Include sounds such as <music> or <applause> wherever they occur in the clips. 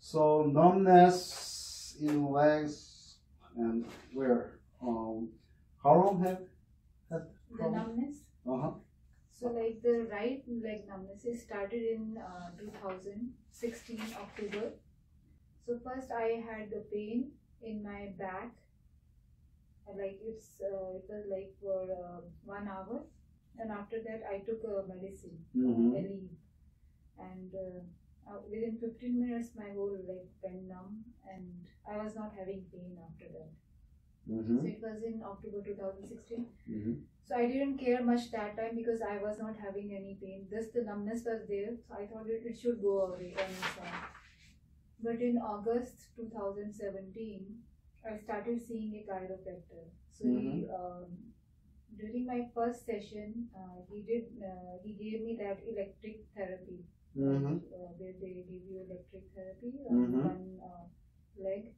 So numbness in legs and where? Um, how long have had The numbness. Uh huh. So like the right leg numbness is started in uh, 2016 October. So first I had the pain in my back. Uh, Like it's uh, it was like for uh, one hour, and after that I took a medicine, Mm-hmm. Aleve, and uh, within 15 minutes my whole leg went numb, and I was not having pain after that. Mm-hmm. So it was in October 2016. Mm-hmm. So I didn't care much that time because I was not having any pain. Just the numbness was there. So I thought it, it should go away anytime. But in August 2017, I started seeing a chiropractor. So he, um, during my first session, uh, he did uh, he gave me that electric therapy Mm-hmm. uh, where they give you electric therapy on Mhm. one uh, leg.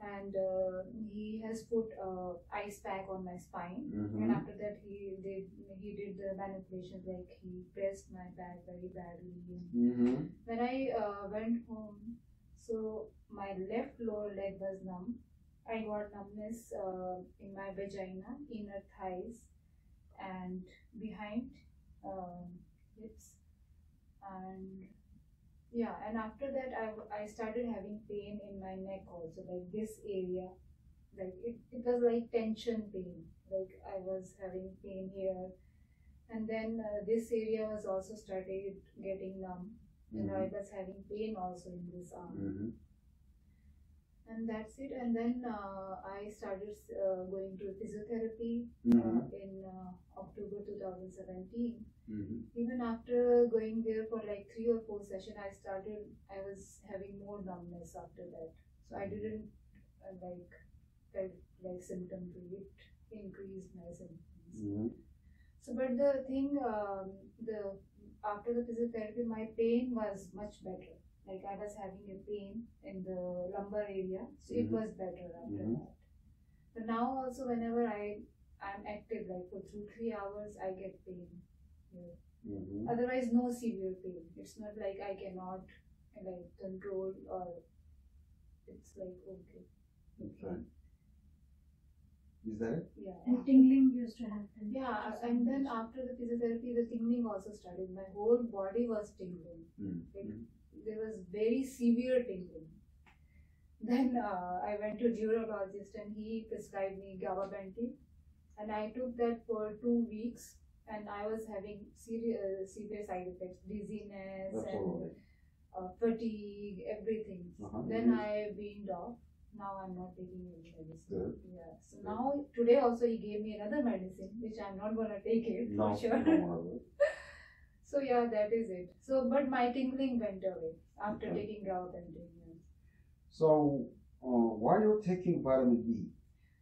And uh, he has put uh, ice pack on my spine. And Mm-hmm. after that, he did he did the manipulations like he pressed my back very badly. And Mm-hmm. when I uh, went home, so my left lower leg was numb. I got numbness uh, in my vagina, inner thighs, and behind um, hips, and yeah. And after that, I I started having pain in my neck also, like this area, like it, it was like tension pain. Like I was having pain here, and then uh, this area was also started getting numb and I was having pain also in this arm. Mm-hmm. And that's it. And then uh, I started uh, going to physiotherapy Mm-hmm. uh, in uh, October 2017. Mm-hmm. Even after going there for like three or four sessions, I started, I was having more numbness after that. So I didn't uh, like, felt like symptom relief increased my symptoms. Mm-hmm. So, but the thing, um, the after the physiotherapy, my pain was much better. Like I was having a pain in the lumbar area, so it Mhm. was better after Mhm. that. But now also, whenever I I'm active, like for two three hours, I get pain. Here. Mm-hmm. Otherwise, no severe pain. It's not like I cannot like control or it's like okay, Okay. Is that it? yeah. And tingling used to happen. Yeah, and then after the physiotherapy, the tingling also started. My whole body was tingling. Mm-hmm. there was very severe tingling. Then uh, I went to neurologist and he prescribed me gabapentin, and I took that for two weeks, and I was having serious severe side effects, dizziness Absolutely. and uh, fatigue, everything. Uh-huh. Then I weaned off. Now I'm not taking any medicine. Good. Yeah. So now today also he gave me another medicine, which I'm not gonna take it No, for <laughs> sure. don't. So yeah, that is it. So, but my tingling went away after Okay. taking gabapentin. yes. So, uh, why you're taking vitamin D?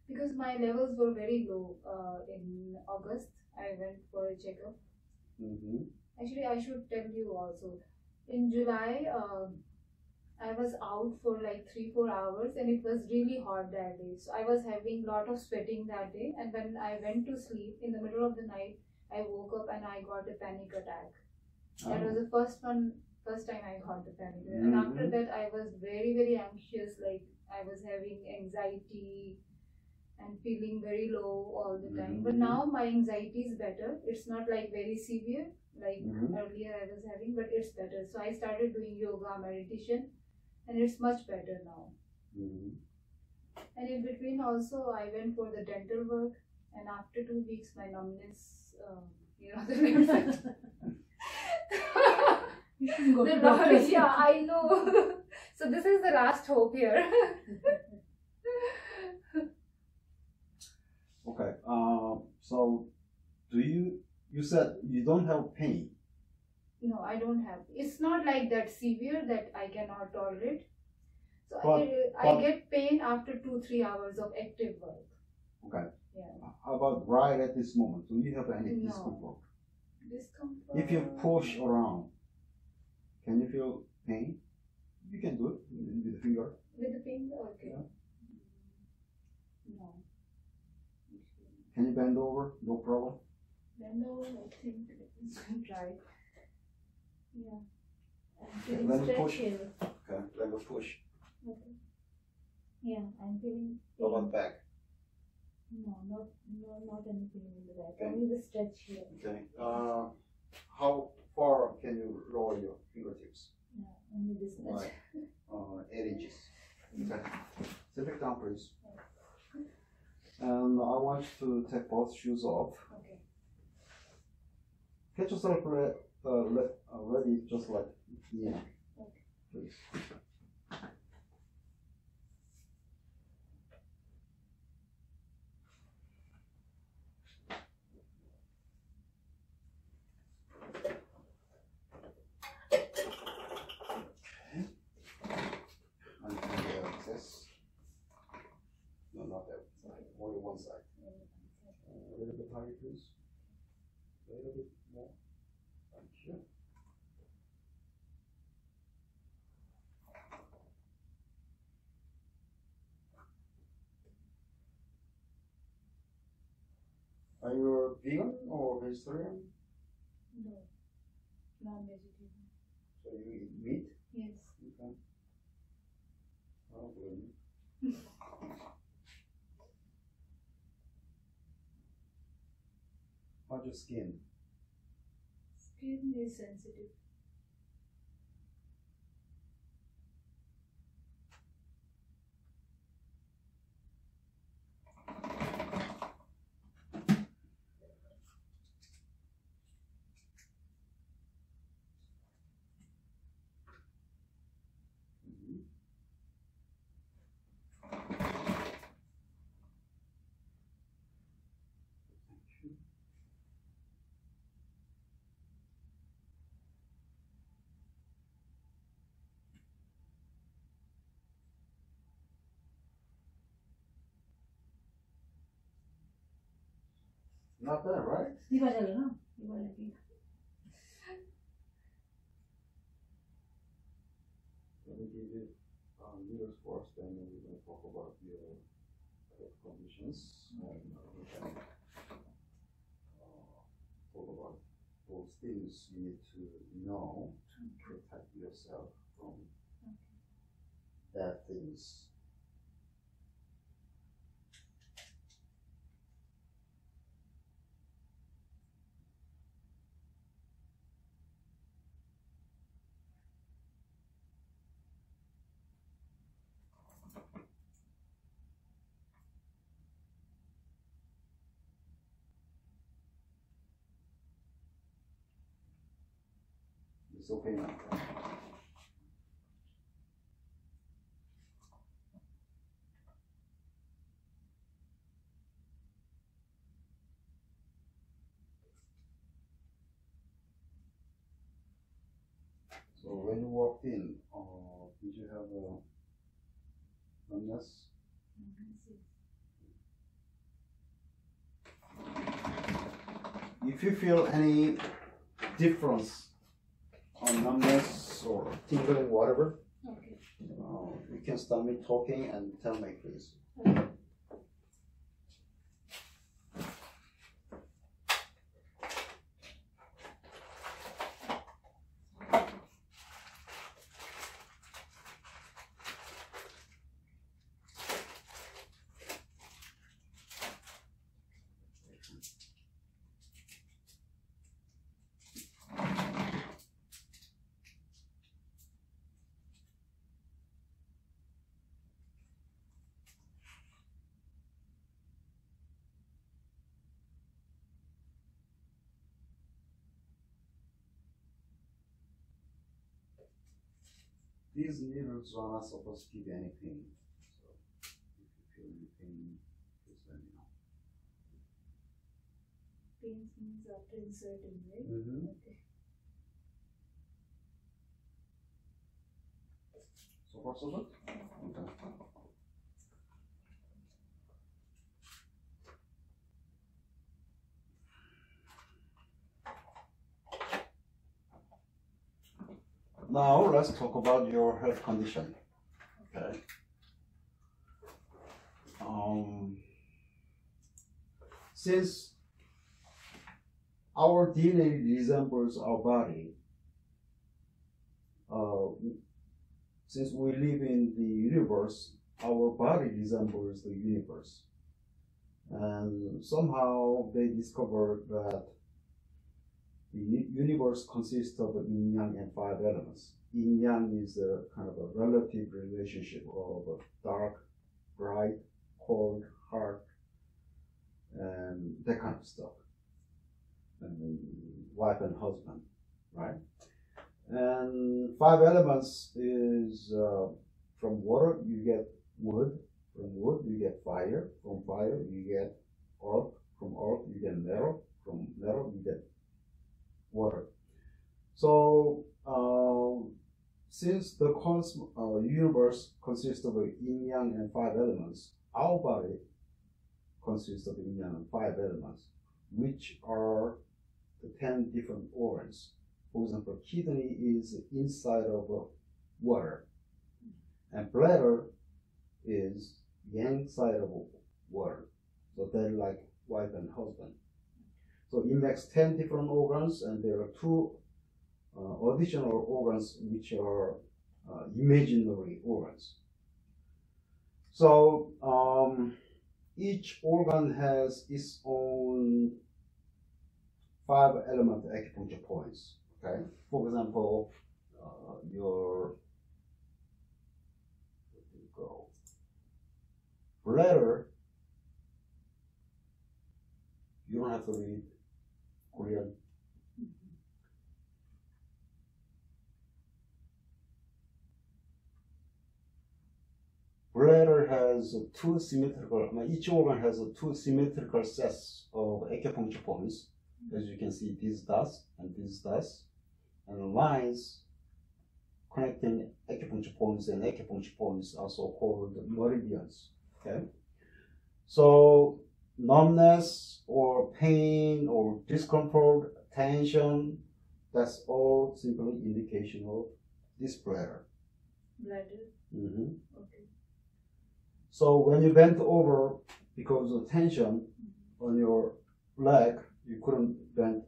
Because my levels were very low uh, in August. I went for a checkup. Mm-hmm. Actually, I should tell you also. In July, um I was out for like three four hours, and it was really hot that day. So I was having a lot of sweating that day. And when I went to sleep in the middle of the night, I woke up and I got a panic attack. That was the first one, first time I got the panic. attack. And after Mhm. that, I was very, very anxious. Like I was having anxiety and feeling very low all the time. But Mhm. now my anxiety is better. It's not like very severe like Mhm. earlier I was having, but it's better. So I started doing yoga, meditation, and it's much better now. Mm-hmm. And in between, also, I went for the dental work, and after two weeks, my numbness, um, you know, <laughs> the lymph You shouldn't go the to Lord, <laughs> yeah, I know. <laughs> so this is the last hope here. Okay. Uh, so, do you? You said you don't have pain. no, I don't have. It's not like that severe that I cannot tolerate. So But- I, I but- get pain after two three hours of active work. Okay. Yeah. How about right at this moment? Do you have any No. discomfort? Discomfort. If you push around, can you feel pain? You can do it with the finger. with the finger, okay. Yeah. No. Can you bend over? No problem. Then no, I think try. Yeah. I'm feeling Let me stretch push. here. Okay, let me push. Okay. Yeah, I'm feeling. Pain. about back? No, not no, not anything in the back. Okay. Only the stretch here. Okay. Uh, how far can you lower your fingertips? Yeah, only this much. Right. Uh, eight inches. Okay. Sit back down, please. And I want you to take both shoes off. Okay. Get yourself re- uh, le- uh, ready, just like yeah. Okay. Please. And uh, this. No, not that side. Only one side. Uh, a little bit higher, please. A little bit more. Thank you. Are you a vegan or vegetarian? No, non-vegetarian. So you eat meat? Yes. Okay. I don't blame you. How's your skin? Skin is sensitive. Not that, right? 이과자잖아. 이과자기. Let me give you um, meters first, then we're going to talk about your health conditions and uh, we can uh, talk about those things you need to know to protect yourself from okay. bad things. It's okay now. So when you walked in, uh, did you have a numbness? If you feel any difference on numbness or tingling, whatever, Okay. uh, you can start me talking and tell me, please. Okay. These needles are not supposed to give any pain. So if you feel any pain, just let me know. Pain means after inserting, right? Mm-hmm. Okay. So far, so good? Okay. Now let's talk about your health condition. Okay. Um, since our DNA resembles our body, uh, since we live in the universe, our body resembles the universe. And somehow they discovered that the universe consists of yin yang and five elements. Yin yang is a kind of a relative relationship of dark, bright, cold, hot, and that kind of stuff. And wife and husband, right? And five elements is uh, from water you get wood, from wood you get fire, from fire you get earth, from earth you get metal, from metal you get water. So um, since the cosmos, uh, universe consists of yin yang and five elements, our body consists of yin yang and five elements, which are the ten different organs. For example, kidney is inside of uh, water, and bladder is the inside of water. So they're like wife and husband. So it makes 10 different organs, and there are two uh, additional organs which are uh, imaginary organs. So um, each organ has its own five element acupuncture points. Okay, for example, uh, your go? Bladder. You don't have to read Korean. Bladder has two symmetrical, each organ has two symmetrical sets of acupuncture points. As you can see, this does and this does. And lines connecting acupuncture points and acupuncture points are so called meridians. Okay? So numbness or pain or discomfort, tension, that's all simply indication of this bladder. Bladder. Mhm. Okay. So when you bent over because of tension on your leg, you couldn't bend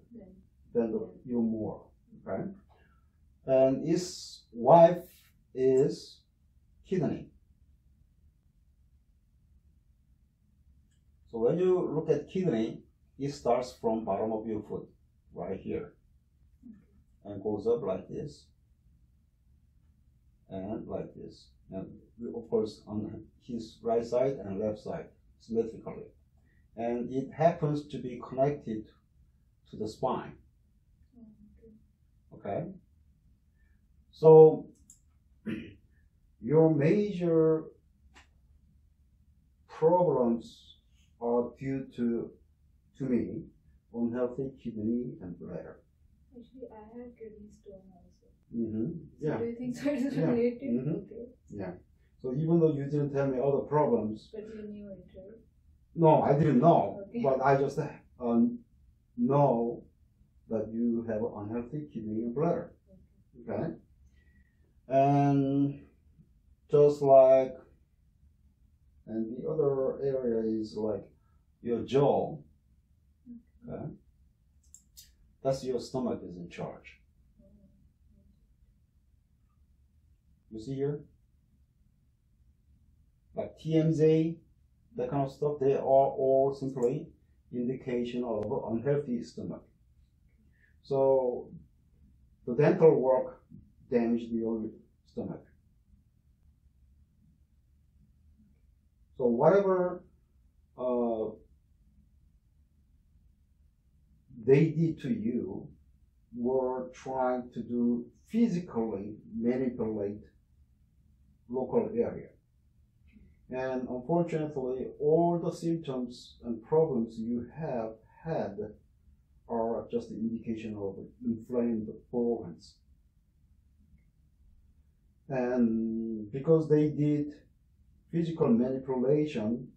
bend even more. Okay? And his wife is kidney. So when you look at kidney, it starts from bottom of your foot, right here, and goes up like this, and like this, and of course on his right side and left side symmetrically, and it happens to be connected to the spine. Okay. Okay. So <clears throat> your major problems are due to, to me, unhealthy kidney and bladder. Actually, I have kidney stone also. Mm-hmm. So Yeah. do you think so it is Yeah. related? Mhm. Okay. So even though you didn't tell me other problems, But you knew it, right? no, I didn't know, Okay. but I just um, know that you have unhealthy kidney and bladder. Okay? And just like, and the other area is like your jaw. Okay? That's your stomach is in charge. You see here? Like TMJ, that kind of stuff, they are all simply indication of unhealthy stomach. So the dental work damaged your stomach. So whatever uh, they did to you were trying to do physically manipulate local area. And unfortunately, all the symptoms and problems you have had are just an indication of inflamed organs. And because they did physical manipulation,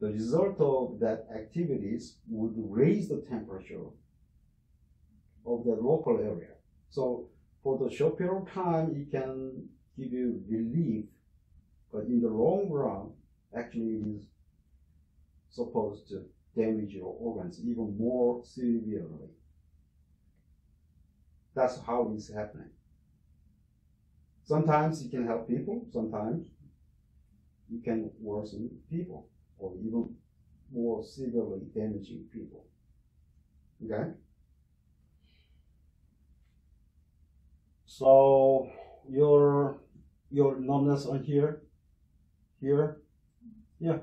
the result of that activities would raise the temperature of the local area. So for the short period of time, it can give you relief, but in the long run, actually it is supposed to damage your organs even more severely. That's how it's happening. Sometimes you can help people, sometimes you can worsen people or even more severely damaging people. Okay? So your your numbness on here, here, yeah.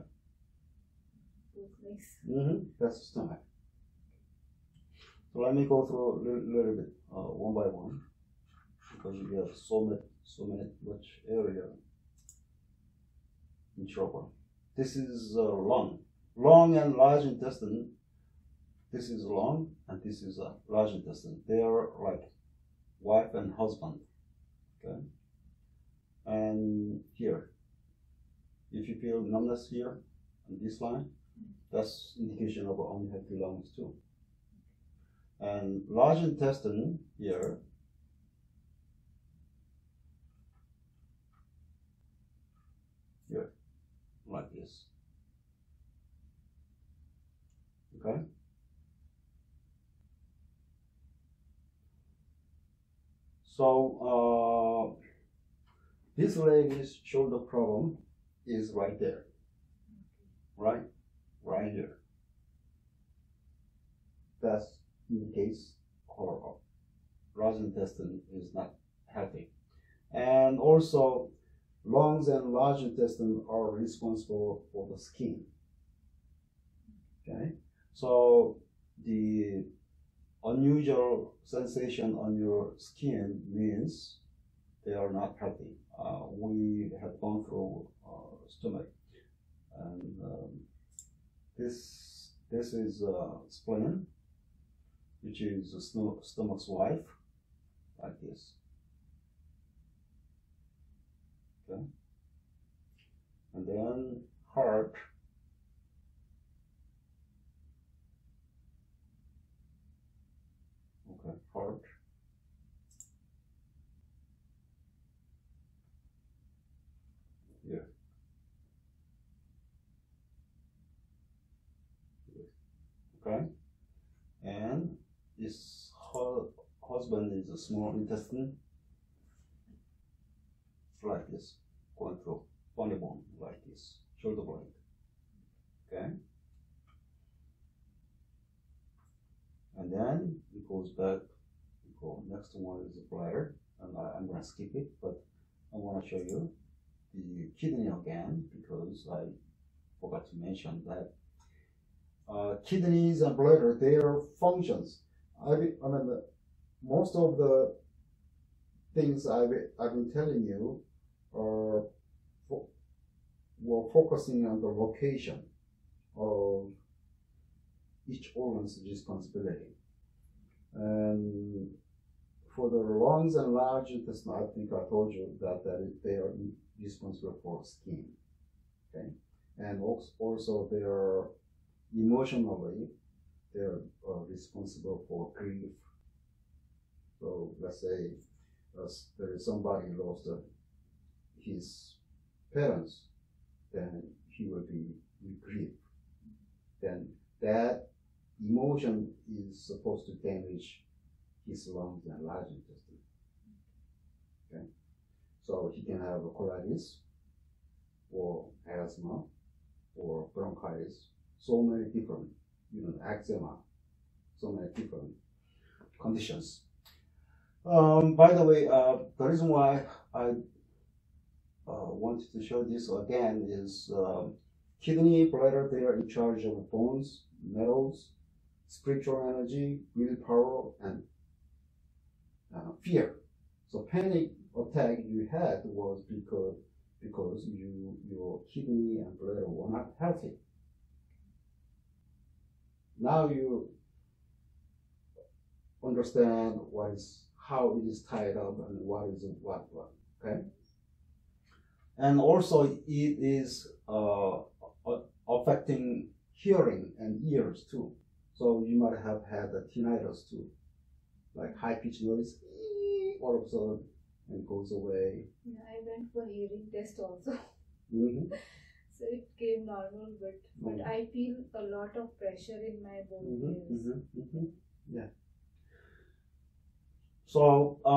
mm-hmm. that's the stomach. So let me go through a little, little bit, uh, one by one, because you have so much, so many, much area in trouble. This is uh, long. lung and large intestine. This is long and this is a large intestine. They are like wife and husband. Okay. And here, if you feel numbness here on this line, that's indication of unhealthy lungs too. And large intestine here, like this. Okay? So, uh, this is shoulder problem is right there. Right? Right here. That's in indicates or large intestine is not healthy. And also lungs and large intestine are responsible for the skin. Okay? So the unusual sensation on your skin means they are not healthy. Uh, we have gone through uh, stomach, and um, this this is uh, spleen, which is stomach's wife, like this. Okay, and then heart. Okay, heart. Here. Okay, and this hu- husband is a small intestine, like this, going through funny bone, like this, shoulder blade. Okay. And then it goes back. Go next one is the bladder, and I, I'm gonna skip it, but I want to show you the kidney again because I forgot to mention that uh, kidneys and bladder their functions. I I mean most of the things I've I've been telling you are fo- were focusing on the location of each organ's responsibility. And for the lungs and large intestine, I think I told you that, that they are responsible for skin. Okay, and also, are emotionally they're uh, responsible for grief. So let's say uh, there is somebody lost uh, his parents, then he will be in grief. Then that emotion is supposed to damage his lungs and large intestine. Okay, so he can have colitis, or asthma, or bronchitis. So many different, even eczema. So many different conditions. Um, by the way, uh, the reason why I uh, wanted to show this again is um, kidney, bladder, they are in charge of bones, metals, spiritual energy, willpower, and uh, fear. So panic attack you had was because because you your kidney and bladder were not healthy. Now you understand what is how it is tied up and what is what what. Okay. And also it is uh, affecting hearing and ears too. So you might have had a tinnitus too, like high pitched noise, all of a sudden, and goes away. Yeah, I went for hearing test also. Mhm. <laughs> So it came normal, but but Mhm. I feel a lot of pressure in my both Mhm, ears. mhm, mhm. Yeah. So uh,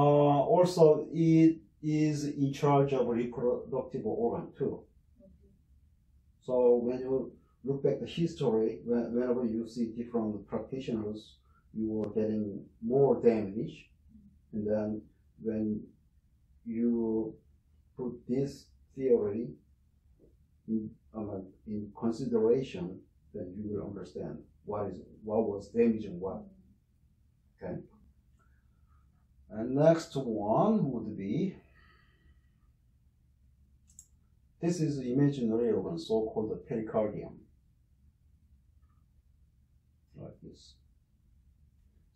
also it is in charge of reproductive organ too. Okay. So when you look back the history, whenever you see different practitioners, you are getting more damage. And then when you put this theory in, um, in consideration, then you will understand what is what was damaging what. Okay. And next one would be this is imaginary organ, so-called the pericardium. Like this.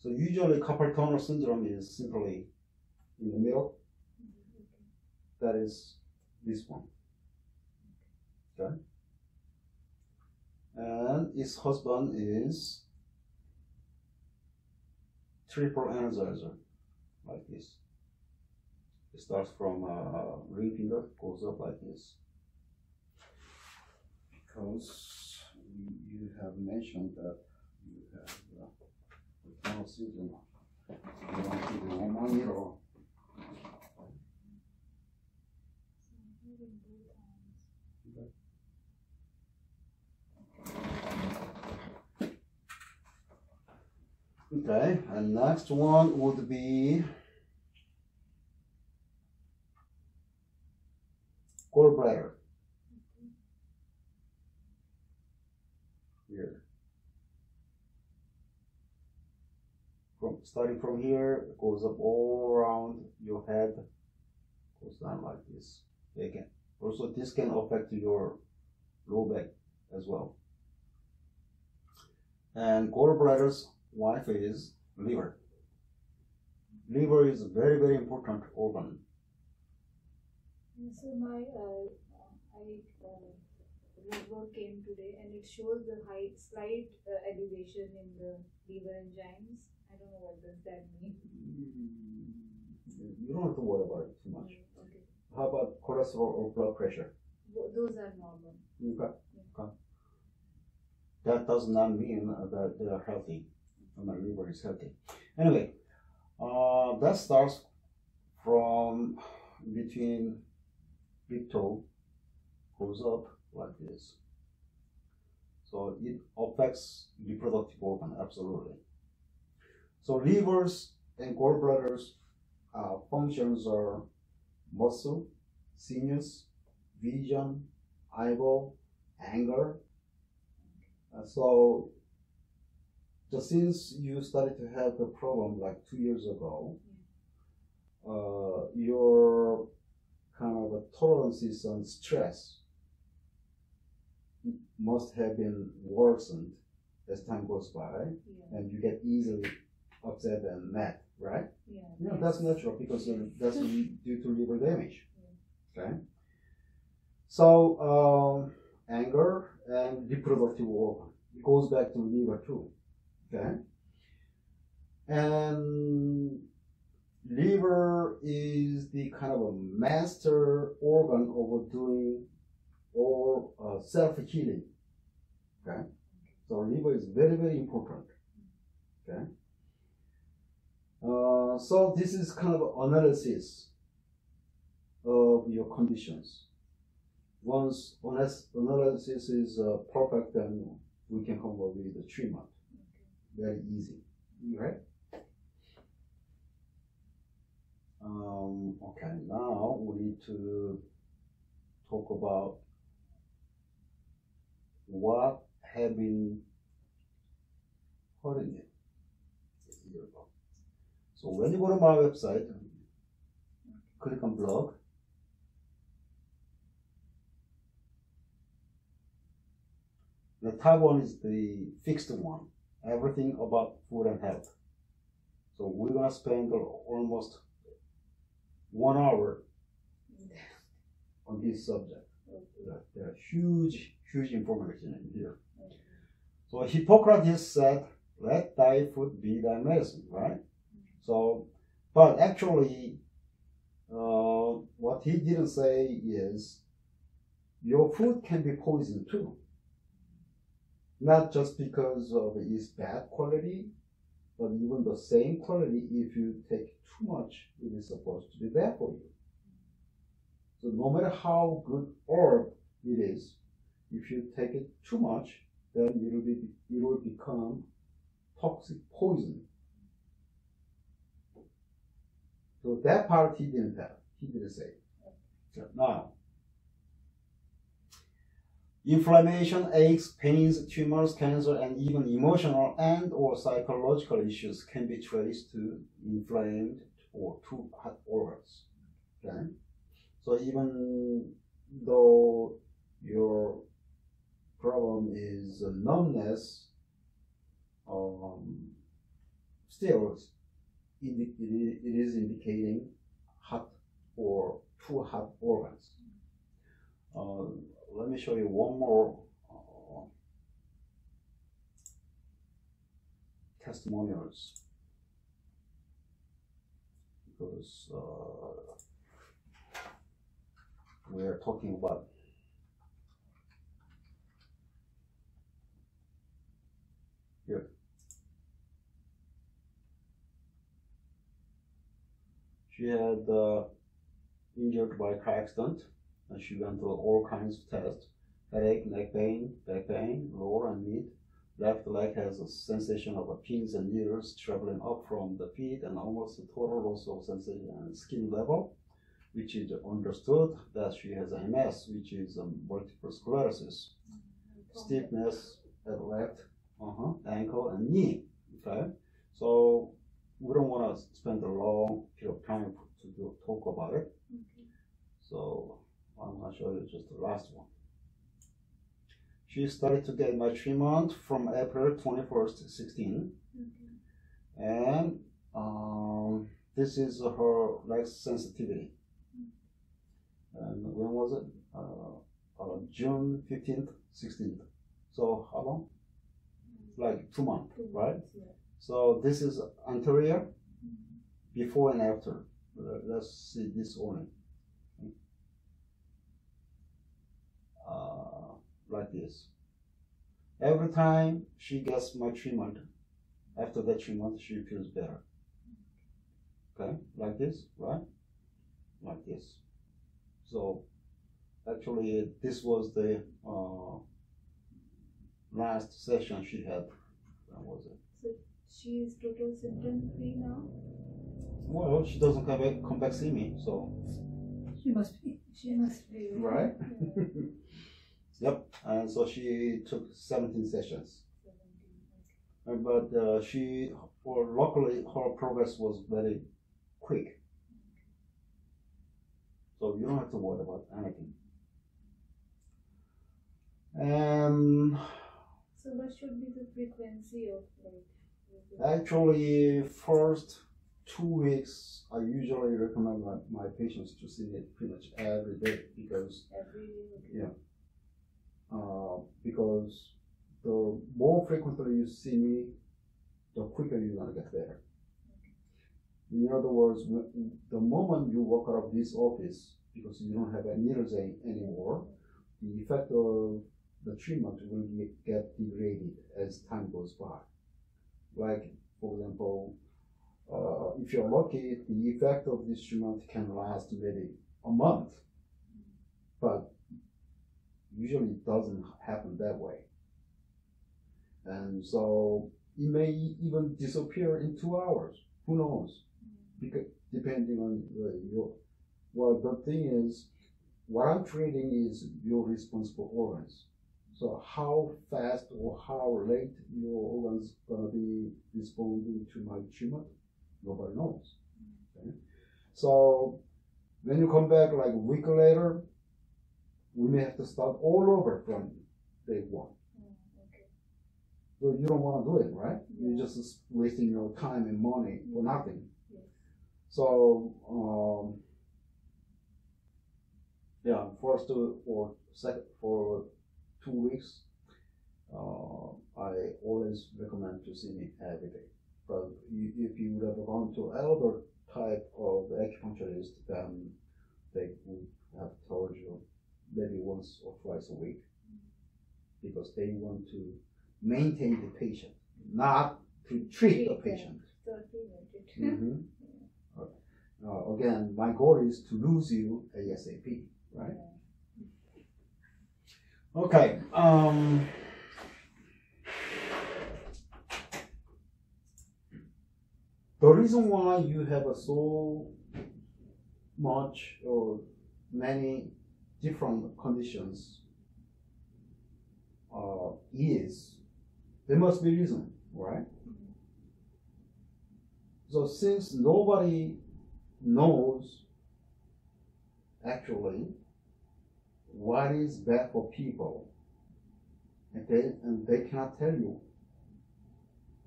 So usually carpal tunnel syndrome is simply in the middle. That is this one. Okay. And its husband is triple energizer, like this. It starts from uh, ring finger, goes up like this. Because you have mentioned that you have uh, the tunnel syndrome. You want to do one or Okay, and next one would be gallbladder. Here. From starting from here, goes up all around your head, goes down like this. Again, also this can affect your low back as well. And gallbladder's wife is liver. Liver is a very very important organ. So my uh, I uh, came today and it shows the height slight uh, elevation in the liver enzymes. I don't know what does that mean. You don't have to worry about it too much. Okay. How about cholesterol or blood pressure? Those are normal. Okay. okay. That does not mean that they are healthy. My liver is healthy. Anyway, uh, that starts from between big toe, goes up like this. So it affects reproductive organ absolutely. So livers and gallbladders uh, functions are muscle, sinews, vision, eyeball, anger. Uh, so just since you started to have the problem like two years ago, uh, your kind of a tolerances on stress must have been worsened as time goes by, Yeah. and you get easily upset and mad, right? Yeah. Yeah, that's natural because that's <laughs> due to liver damage. Okay. So um, anger and reproductive organ it goes back to liver too. Okay. And liver is the kind of a master organ of doing all uh, self healing. Okay. So liver is very very important. Okay. Uh, so this is kind of analysis of your conditions. Once honest analysis is uh, perfect, then we can come up with the treatment. Very easy, right? Um, okay, now we need to talk about what have been hurting it. So when you go to my website, click on blog. The top one is the fixed one, everything about food and health. So we're gonna spend almost one hour on this subject. There- are huge, huge information in here. So Hippocrates said, "Let thy food be thy medicine," right? So, but actually, uh, what he didn't say is your food can be poisoned too. Not just because of its bad quality, but even the same quality, if you take too much, it is supposed to be bad for you. So no matter how good herb it is, if you take it too much, then it will be it will become toxic poison. So that part he didn't have. He didn't say. So now, inflammation, aches, pains, tumors, cancer, and even emotional and or psychological issues can be traced to inflamed or too hot organs. Okay? So even though your problem is numbness, um, still it is indicating hot or too hot organs. Uh, let me show you one more uh, testimonials because uh, we are talking about here. She had uh, injured by car accident, and she went through all kinds of tests: headache, neck pain, back pain, lower and mid. Left leg has a sensation of a pins and needles traveling up from the feet, and almost a total loss of sensation and skin level which is understood that she has MS, which is um, multiple sclerosis, stiffness at left uh-huh, ankle and knee. Okay, so we don't want to spend a long period of time to do, talk about it. Okay. So I'm gonna show you just the last one. She started to get my treatment from April 21st, 16, Okay. and um, this is her like sensitivity. And when was it? Uh, uh, June 15th, 16th. So how long? Like two months, Two right? yeah. So this is anterior, Mhm. before and after. Uh, Let's see this only. Uh, like this. Every time she gets my treatment, after that treatment, she feels better. Okay, like this, right? Like this. So, actually, this was the uh, last session she had. When was it? She is total symptom free now. Well, she doesn't come back, come back see me, so. She must be. She must be. Right? Yeah. Yep, and so she took 17 sessions. 17, But uh, she, or luckily, her progress was very quick. So you don't have to worry about anything. Um. So what should be the frequency of like? actually, first two weeks, I usually recommend my, my patients to see me pretty much every day because Every day. Yeah. Uh, because the more frequently you see me, the quicker you're gonna get better. In other words, the moment you walk out of this office, because you don't have a needles anymore, the effect of the treatment will get degraded as time goes by. Like, for example, uh, if you're lucky, the effect of this treatment can last maybe a month, but usually it doesn't happen that way. And so it may even disappear in two hours. Who knows? Because depending on the, your, well, the thing is, what I'm treating is your responsible organs. So how fast or how late your organs gonna be responding to my treatment, nobody knows. Mm. Okay? So when you come back like a week later, we may have to start all over from day one. Mm, okay. So you don't want to do it, right? Yeah. You're just wasting your time and money for nothing. Yes. So, um, yeah, first two or second for two weeks, uh, I always recommend to see me every day. But if you would have gone to elder type of acupuncturist, then they would have told you maybe once or twice a week because they want to maintain the patient, not to treat the patient. Totally get it. Mhm. uh, again, my goal is to lose you ASAP, right? Okay. Um, the reason why you have a so much or many different conditions uh, is there must be reason, right? So since nobody knows actually what is bad for people, and they, and they cannot tell you.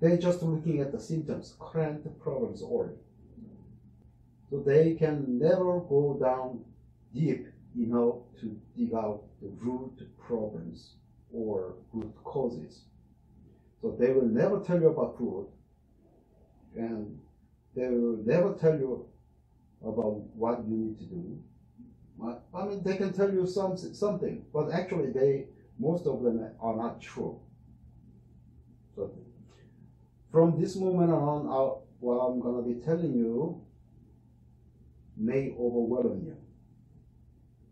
They're just looking at the symptoms, current problems only. So they can never go down deep enough to dig out the root problems or root causes. So they will never tell you about food, and they will never tell you about what you need to do. I mean, they can tell you some, something, but actually, they most of them are not true. So, from this moment on, I'll, what I'm going to be telling you may overwhelm you,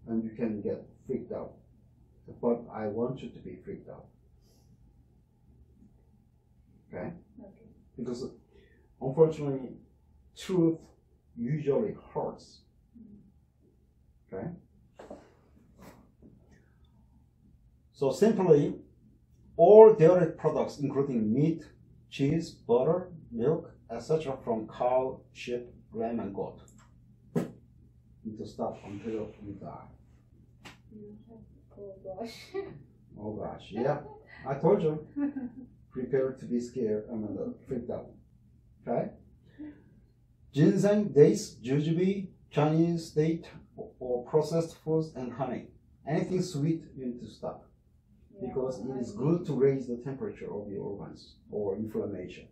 and you can get freaked out. But I want you to be freaked out. Okay? Okay. Because unfortunately, truth usually hurts. Okay? So simply, all dairy products, including meat, cheese, butter, milk, etc., from cow, sheep, lamb, and goat, need to stop until you die. Oh gosh. Oh gosh, yeah, I told you. Prepare to be scared. I mean, freaked out. Okay? Ginseng, dates, jujube, Chinese date, or processed foods, and honey. Anything sweet, you need to stop Yeah, because it is good to raise the temperature of your organs or inflammation.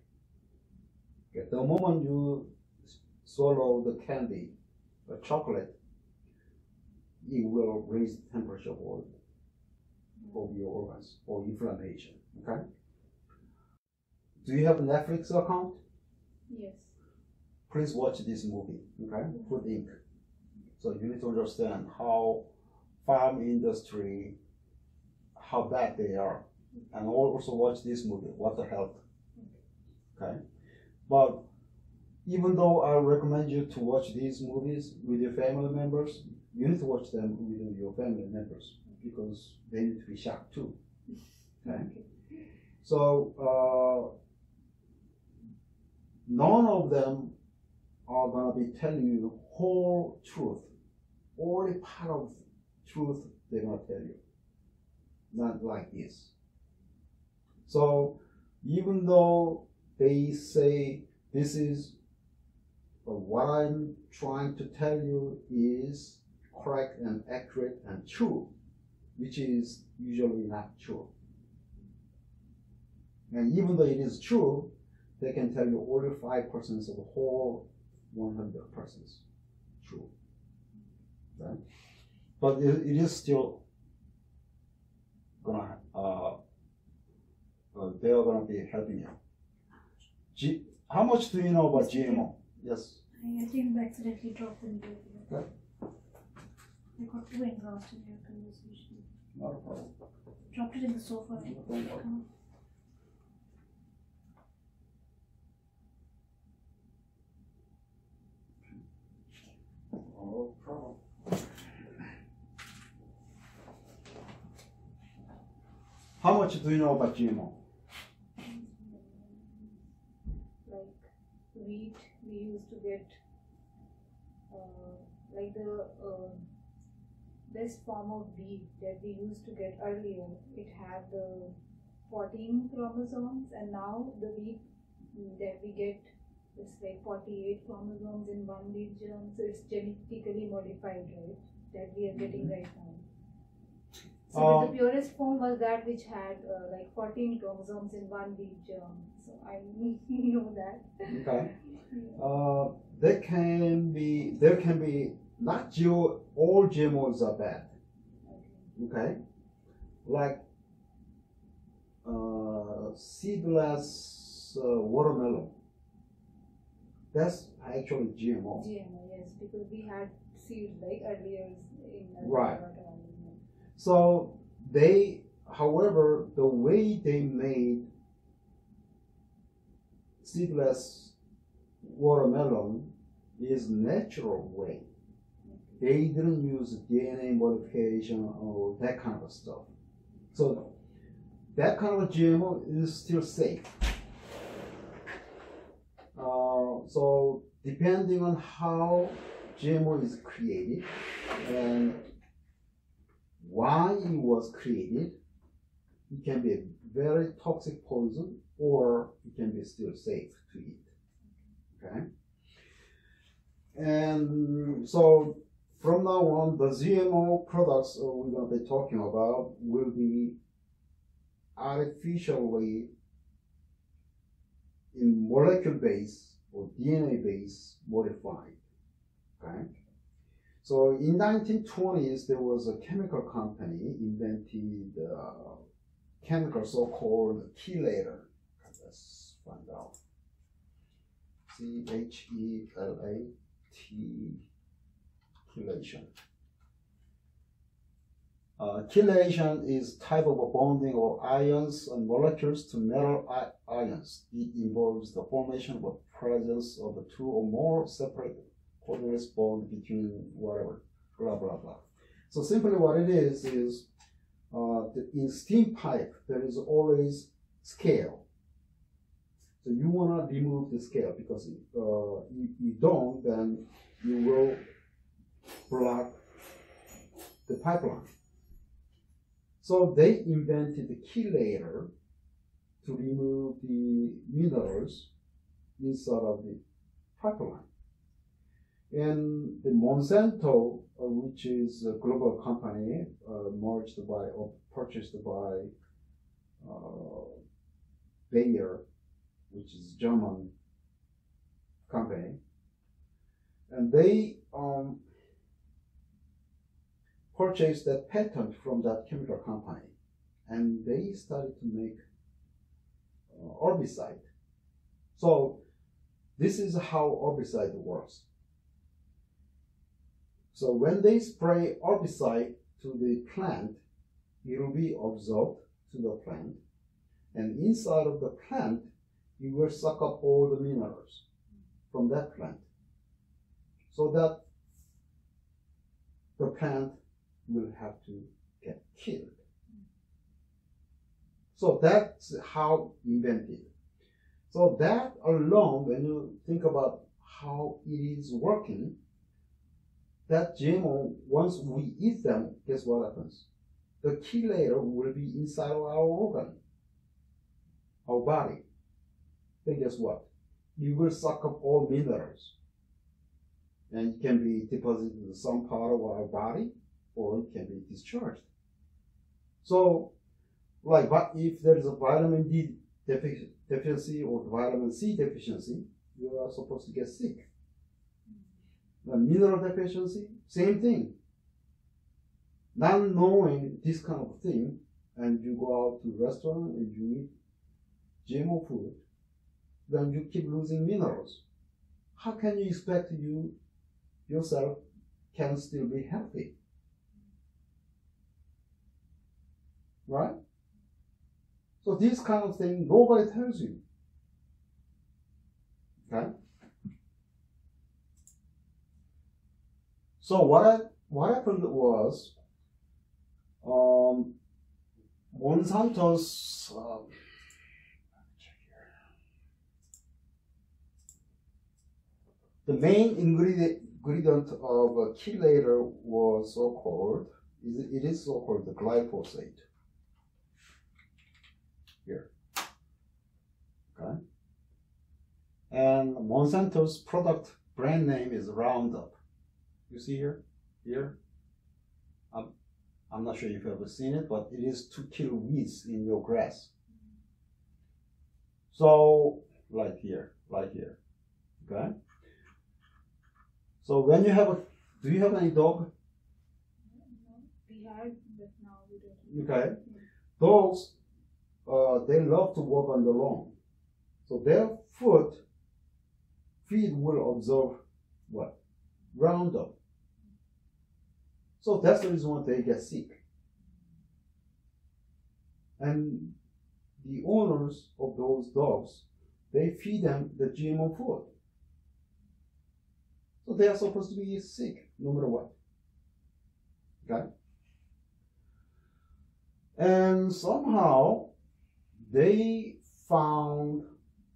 Okay, the moment you swallow the candy, the chocolate, it will raise the temperature of, of your organs or inflammation. Okay. Do you have a Netflix account? Yes. Please watch this movie. Okay, Food Inc. So you need to understand how farm industry, how bad they are, mm-hmm. and also watch this movie, What the Health. Mm-hmm. Okay, but even though I recommend you to watch these movies with your family members, you need to watch them with your family members because they need to be shocked too. Okay, so uh, none of them are gonna be telling you the whole truth. Only part of truth they're gonna tell you. Not like this. So even though they say this is uh, what I'm trying to tell you is correct and accurate and true, which is usually not true. And even though it is true, they can tell you only five percent of the whole one hundred percent true. Right? But it, it is still gonna uh, uh, they are gonna be helping you. G- how much do you know about GMO? Yes. I think I accidentally dropped them there. Okay. I got too engrossed in your conversation. Not a problem. Dropped it in the sofa. Don't worry. No problem. How much do you know about GMO? Like wheat, we used to get uh, like the uh, best form of wheat that we used to get earlier. It had the 14 chromosomes, and now the wheat that we get is like 48 chromosomes in one wheat germ. So it's genetically modified, right? That we are getting right now. So Um, the purest form was that which had uh, like 14 chromosomes in one wheat germ. So I know <laughs> that. Okay. <laughs> Uh, there can be there can be not geo all GMOs are bad. Okay. Like uh, seedless uh, watermelon. That's actually GMO. GMO, yes, because we had seeds like earlier in uh, Right. watermelon. So they, however, the way they made seedless watermelon is natural way. They didn't use DNA modification or that kind of stuff. So that kind of GMO is still safe. Uh, so depending on how GMO is created and why it was created, it can be a very toxic poison or it can be still safe to eat. Okay? And so from now on, the GMO products we're going to be talking about will be artificially in molecule base or DNA base modified. Okay? So in 1920s, there was a chemical company invented uh, chemical so-called chelator. Let's find out. C H E L A T chelation. Uh, chelation is type of a bonding of ions and molecules to metal ions. It involves the formation of a presence of the two or more separate coordinates bond between whatever, blah blah blah. So simply what it is is uh, the, in steam pipe there is always scale. So you want to remove the scale because uh, you, you don't, then you will block the pipeline. So they invented the chelator to remove the minerals inside of the pipeline. And the Monsanto, uh, which is a global company, uh, merged by or purchased by uh, Bayer, which is German company, and they um, purchased that patent from that chemical company, and they started to make uh, herbicide. So this is how herbicide works. So when they spray herbicide to the plant, it will be absorbed to the plant, and inside of the plant, it will suck up all the minerals from that plant, so that the plant will have to get killed. So that's how invented. So that alone, when you think about how it is working, that GMO, once we eat them, guess what happens? The chelator will be inside of our organ, our body. Then guess what? You will suck up all minerals. And it can be deposited in some part of our body or it can be discharged. So, like, but if there is a vitamin D deficiency or vitamin C deficiency, you are supposed to get sick. The mineral deficiency, same thing. Not knowing this kind of thing, and you go out to restaurant and you eat GMO food, then you keep losing minerals. How can you expect you yourself can still be healthy? Right? So this kind of thing nobody tells you. Okay? So what I, what happened was um, Monsanto's um, the main ingredient ingredient of a chelator was so called it is so called the glyphosate. Here. Okay. And Monsanto's product brand name is Roundup. You see here? Here? I'm, I'm not sure if you've ever seen it, but it is to kill weeds in your grass. So, like here, like here. Okay? So when you have a, do you have any dog? We had, but now we don't. Okay. Dogs, uh, they love to walk on the lawn. So their foot, feed will absorb what? Roundup. So that's the reason why they get sick. And the owners of those dogs, they feed them the GMO food. So they are supposed to be sick no matter what. Okay? And somehow they found,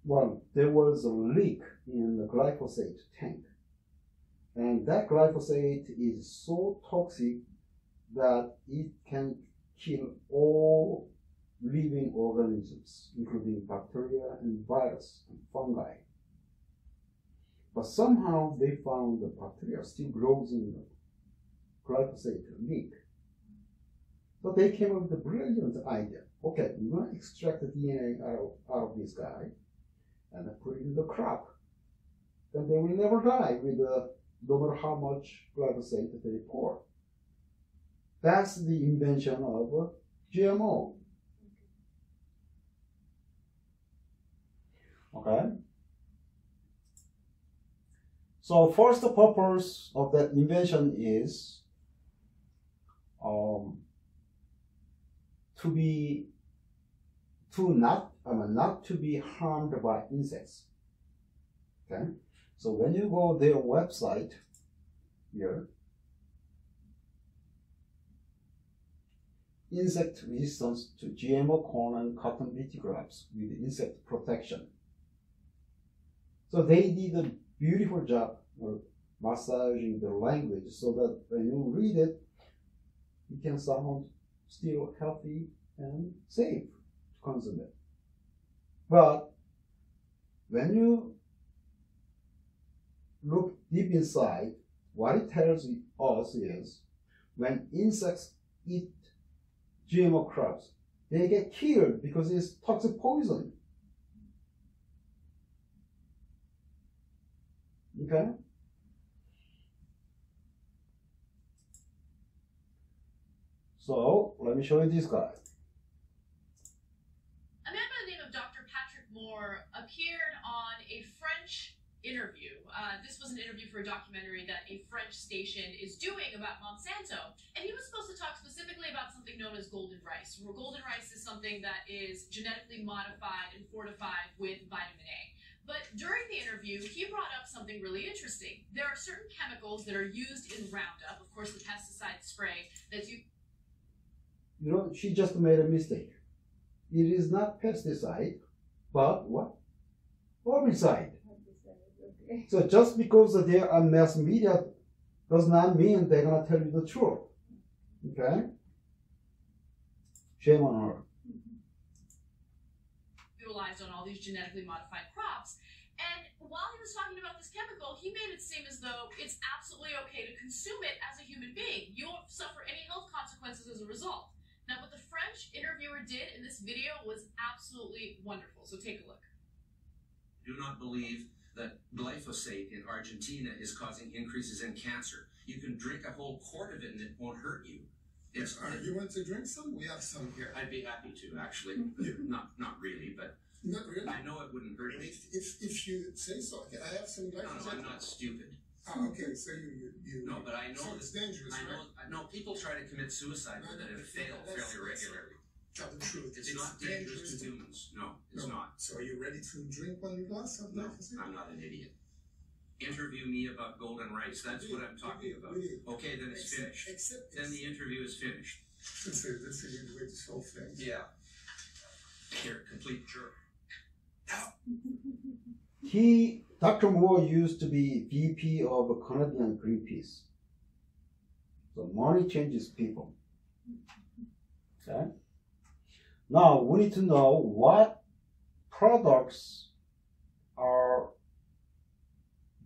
well, there was a leak in the glyphosate tank. And that glyphosate is so toxic that it can kill all living organisms, including bacteria and virus and fungi. But somehow they found the bacteria still grows in the glyphosate leak. So they came up with a brilliant idea. Okay, we're going to extract the DNA out of, out of this guy and put it in the crop. Then they will never die with the, no matter how much glyphosate they pour. That's the invention of GMO. Okay. So first purpose of that invention is um, to be to not I mean, not to be harmed by insects. Okay, so when you go to their website here, insect resistance to GMO corn and cotton crops with insect protection. So they did a beautiful job of massaging the language so that when you read it, it can sound still healthy and safe to consume it. But when you look deep inside, what it tells us is when insects eat GMO crops, they get killed because it's toxic poison. Okay? So, let me show you this guy. A man by the name of Dr. Patrick Moore appeared interview. Uh, this was an interview for a documentary that a French station is doing about Monsanto. And he was supposed to talk specifically about something known as golden rice. Where golden rice is something that is genetically modified and fortified with vitamin A. But during the interview, he brought up something really interesting. There are certain chemicals that are used in Roundup, of course, the pesticide spray, that's you. You know, she just made a mistake. It is not pesticide, but what? Herbicide. Okay. So just because they are on mass media does not mean they're gonna tell you the truth. Okay? Shame on her. utilized on all these genetically modified crops. And while he was talking about this chemical, he made it seem as though it's absolutely okay to consume it as a human being. You won't suffer any health consequences as a result. Now, what the French interviewer did in this video was absolutely wonderful. So take a look. do not believe that glyphosate in Argentina is causing increases in cancer. You can drink a whole quart of it and it won't hurt you. It's, you want to drink some? We have some here. I'd be happy to, actually. Not, not really, but Not really. I know it wouldn't hurt me. If, if, if you say so, I have some No, no. I'm not stupid. Ah, okay, so you, you, you. No, but I know So it's dangerous, I know, right? I know people try to commit suicide with it and fail fairly regularly. Tell the truth. It's not dangerous to humans. No, it's No. not. So are you ready to drink one glass of No, glyphosate? I'm not an idiot. Interview me about golden rice. That's what I'm talking We- about. we- Okay, then it's Except, finished. except, Then the interview is finished. that's a, that's a good way to solve things. Yeah. You're a complete jerk. <laughs> He, Dr. Moore used to be VP of Canadian Greenpeace. So money changes people. Okay? Now we need to know what products are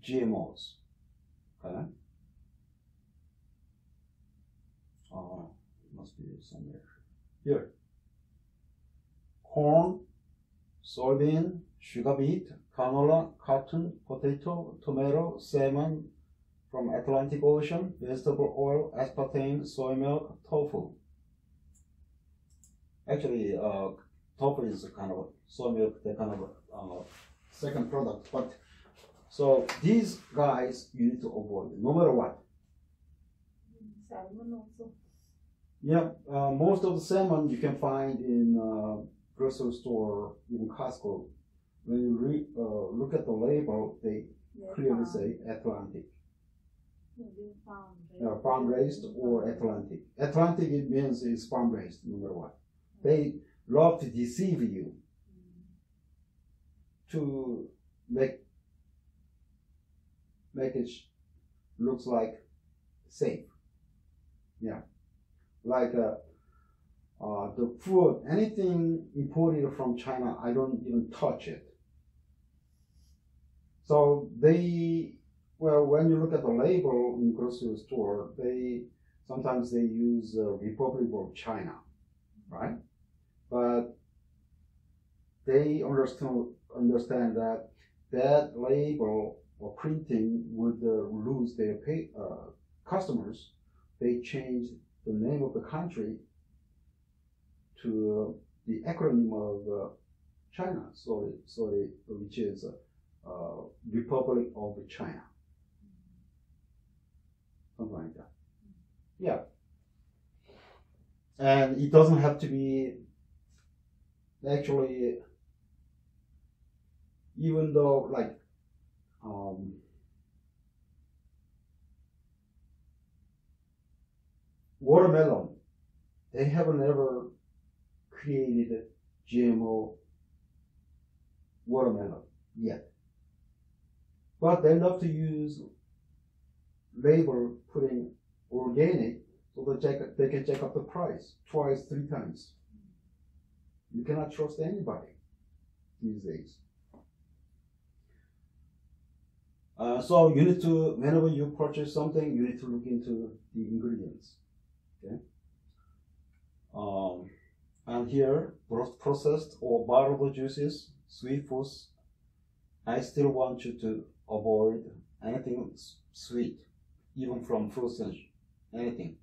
GMOs. Okay? Oh, must be somewhere. Here. Corn, soybean, sugar beet, canola, cotton, potato, tomato, salmon from Atlantic Ocean, vegetable oil, aspartame, soy milk, tofu. Actually, uh, tofu is kind of soy milk, the kind of uh, second product, but So these guys you need to avoid no matter what. Salmon also. Yeah, uh, most of the salmon you can find in uh, grocery store, in Costco. When you re- uh, look at the label, they They're clearly farm- say Atlantic, they're farm raised. uh, farm raised or Atlantic. Atlantic it means it's farm raised, number what. They love to deceive you to make make it looks like safe. Yeah, like uh, uh, the food, anything imported from China, I don't even touch it. So they, well, when you look at the label in grocery store, they sometimes they use uh, Republic of China, right? But they understand understand that that label or printing would uh, lose their pay, uh, customers. They changed the name of the country to uh, the acronym of uh, China, sorry, sorry, which is uh, Republic of China. Something like that. Yeah. And it doesn't have to be actually even though like um, watermelon they haven't ever created a gmo watermelon yet. But they love to use label putting organic so they can check up the price twice three times you cannot trust anybody these days Uh, so you need to, whenever you purchase something, you need to look into the ingredients. Okay. Um, and here, pro- processed or bottled juices, sweet foods. I still want you to avoid anything sweet, even from fruits and anything.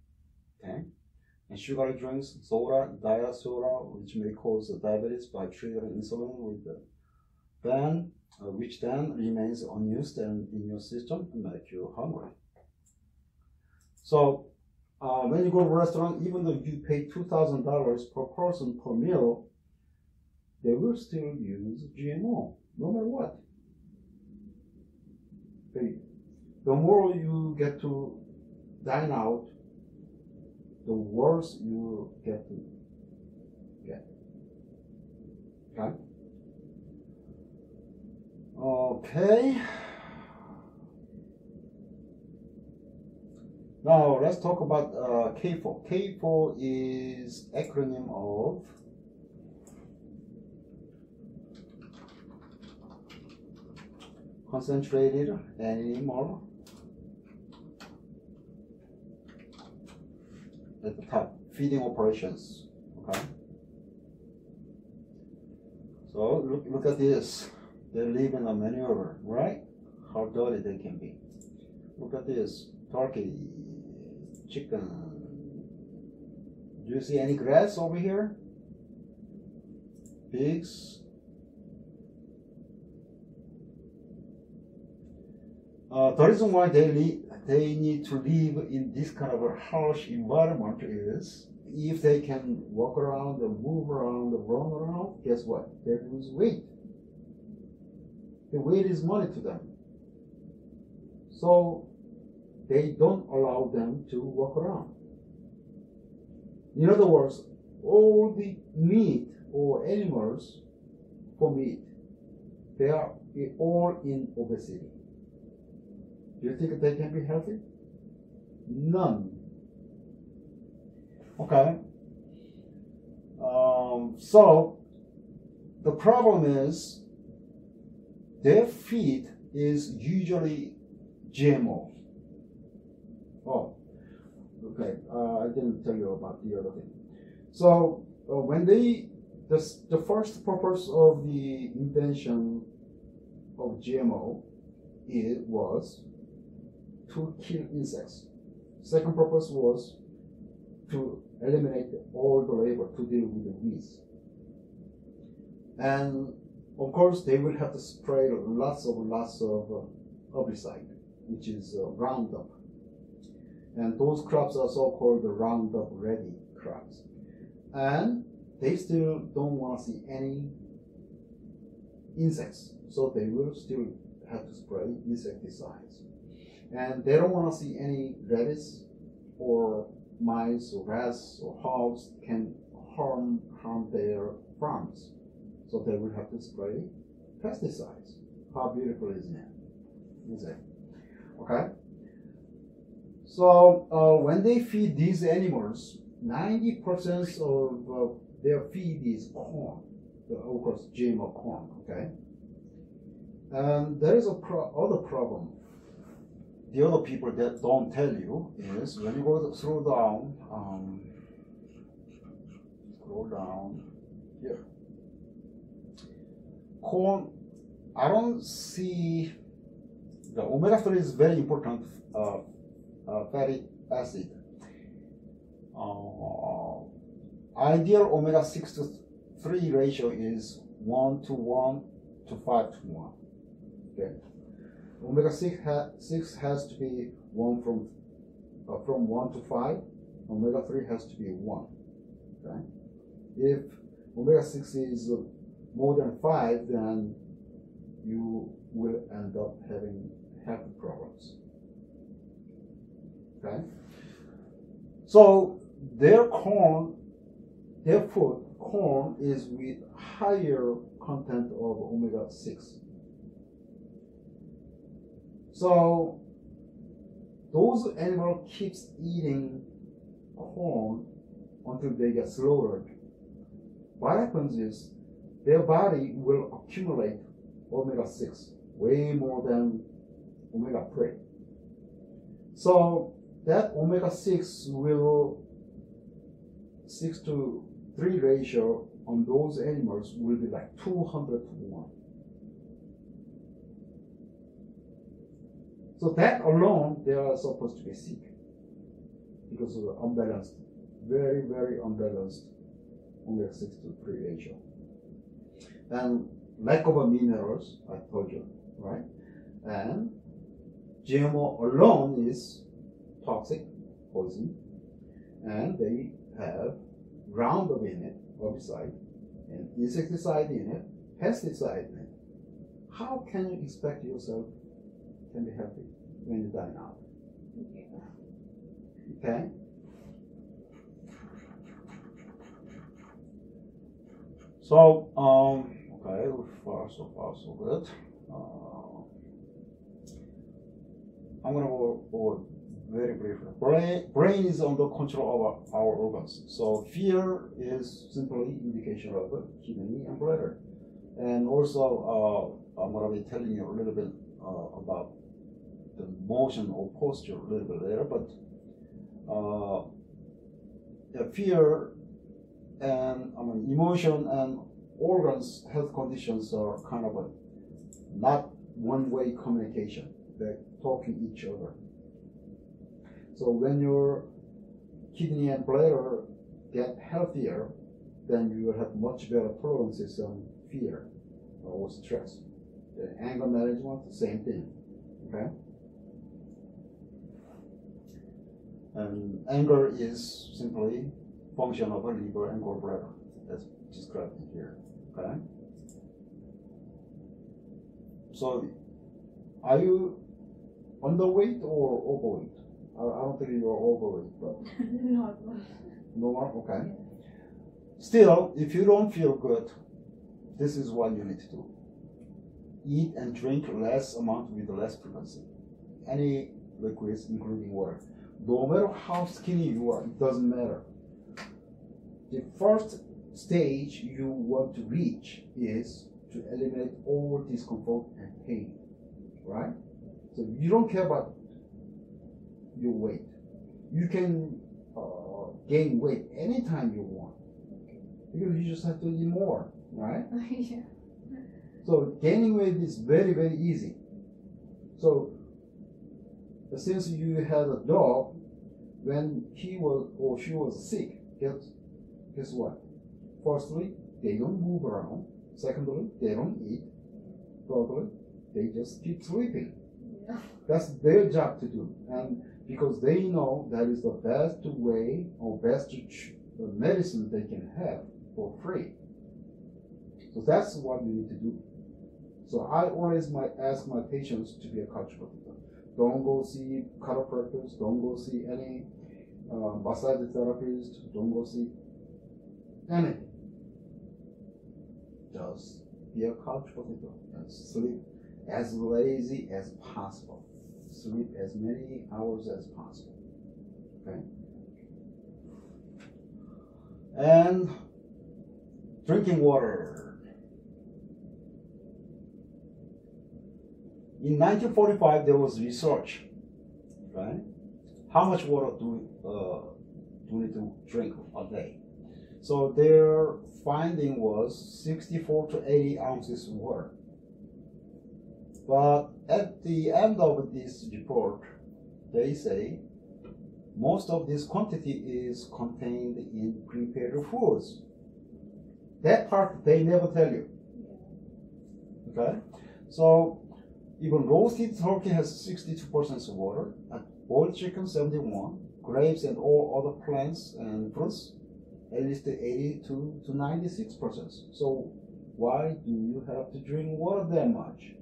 Okay. And sugary drinks, soda, diet soda, which may cause diabetes by triggering insulin with the ban uh, which then remains unused and in your system and make you hungry. So uh, when you go to a restaurant, even though you pay two thousand dollars per person per meal, they will still use GMO, no matter what. The more you get to dine out, the worse you get to get. Okay. Okay. Now let's talk about uh, CAFO. CAFO is acronym of concentrated animal at the top feeding operations. Okay. So look look at this. They live in a manure, right? How dirty they can be. Look at this. Turkey, chicken. Do you see any grass over here? Pigs. Uh, the reason why they, they need to live in this kind of a harsh environment is if they can walk around and move around and run around, guess what? They lose weight. The weight is money to them. So they don't allow them to walk around. In other words, all the meat or animals for meat, they are all in obesity. Do you think they can be healthy? None. Okay. Um, so the problem is their feed is usually GMO. Oh, okay. Uh, I didn't tell you about the other thing. So uh, when they the, the first purpose of the invention of GMO it was to kill insects. Second purpose was to eliminate all the labor to deal with the weeds. And of course, they will have to spray lots of lots of uh, herbicide, which is uh, Roundup, and those crops are so-called Roundup ready crops, and they still don't want to see any insects, so they will still have to spray insecticides, and they don't want to see any radish or mice or rats or hogs can harm harm their farms. So they will have to spray pesticides. How beautiful is that? Is it? Okay. So uh, when they feed these animals, 90% of uh, their feed is corn, the, of course, GMO corn. Okay. And there is a pro- other problem. The other people that don't tell you is when you go through down, um, scroll down here corn, I don't see the omega 3 is very important uh, uh, fatty acid. Uh, ideal omega 6 to 3 ratio is 1 to 1 to 5 to 1. Okay. Omega 6, ha- 6 has to be 1 from uh, from 1 to 5. Omega 3 has to be 1. Okay. If omega 6 is more than five, then you will end up having health problems. Okay? So their corn, their food, corn is with higher content of omega 6. So those animals keeps eating corn until they get slaughtered. What happens is their body will accumulate omega 6 way more than omega 3. So that omega 6 will 6 to 3 ratio on those animals will be like 200 to 1. So that alone, they are supposed to be sick because of the unbalanced, very, very unbalanced omega 6 to 3 ratio and lack of minerals, I told you, right? And GMO alone is toxic, poison, and they have Roundup in it, herbicide, and insecticide in it, pesticide in it. How can you expect yourself can be healthy when you die now? Okay? So, um, okay, far so far so good. Uh, I'm gonna go over very briefly. Brain, brain is under control of our, our organs. So fear is simply indication of kidney and bladder. And also, uh, I'm gonna be telling you a little bit uh, about the motion or posture a little bit later, but uh, the fear and I mean emotion and organs health conditions are kind of a not one-way communication. They're talking each other. So when your kidney and bladder get healthier, then you will have much better tolerances on fear or stress. The anger management, same thing. Okay. And anger is simply function of a liver and gallbladder. That's described here. Okay. So, are you underweight or overweight? I, I don't think you're overweight, but <laughs> no normal. Okay. Still, if you don't feel good, this is what you need to do. Eat and drink less amount with less frequency. Any liquids, including water. No matter how skinny you are, it doesn't matter. The first stage you want to reach is to eliminate all discomfort and pain, right? So you don't care about your weight. You can uh, gain weight anytime you want because you just have to eat more, right? <laughs> yeah. So gaining weight is very very easy. So since you had a dog, when he was or she was sick, guess guess what? Firstly, they don't move around. Secondly, they don't eat. Thirdly, they just keep sleeping. Yeah. That's their job to do. And because they know that is the best way or best uh, medicine they can have for free. So that's what you need to do. So I always might ask my patients to be a potato. Don't go see chiropractors. Don't go see any uh, massage therapist. Don't go see anything. Just be a couch potato and sleep as lazy as possible. Sleep as many hours as possible. Okay? And drinking water. In 1945, there was research, right? How much water do, uh, do we need to drink a day? So their finding was 64 to 80 ounces of water. But at the end of this report, they say most of this quantity is contained in prepared foods. That part they never tell you. Okay? So even roasted turkey has 62% of water, boiled chicken 71, grapes and all other plants and fruits at least 82 to 96%. So why do you have to drink water that much?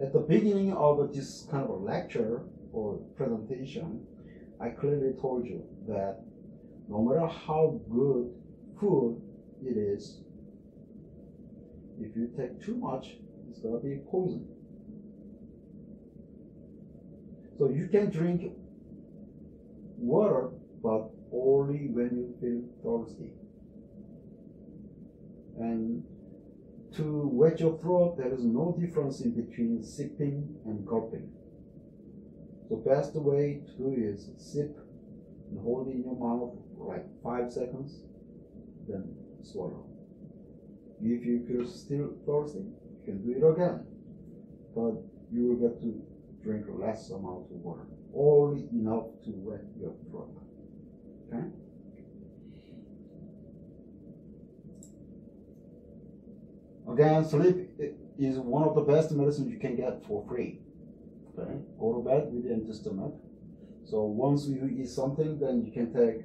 At the beginning of this kind of lecture or presentation, I clearly told you that no matter how good food it is, if you take too much, it's gonna be poison. So you can drink water, but only when you feel thirsty. And to wet your throat, there is no difference in between sipping and gulping. The best way to do is sip and hold it in your mouth for like five seconds, then swallow. If you feel still thirsty, you can do it again. But you will get to drink less amount of water, only enough to wet your throat. Okay? Again, sleep is one of the best medicines you can get for free. Okay? Go to bed with empty stomach. So once you eat something, then you can take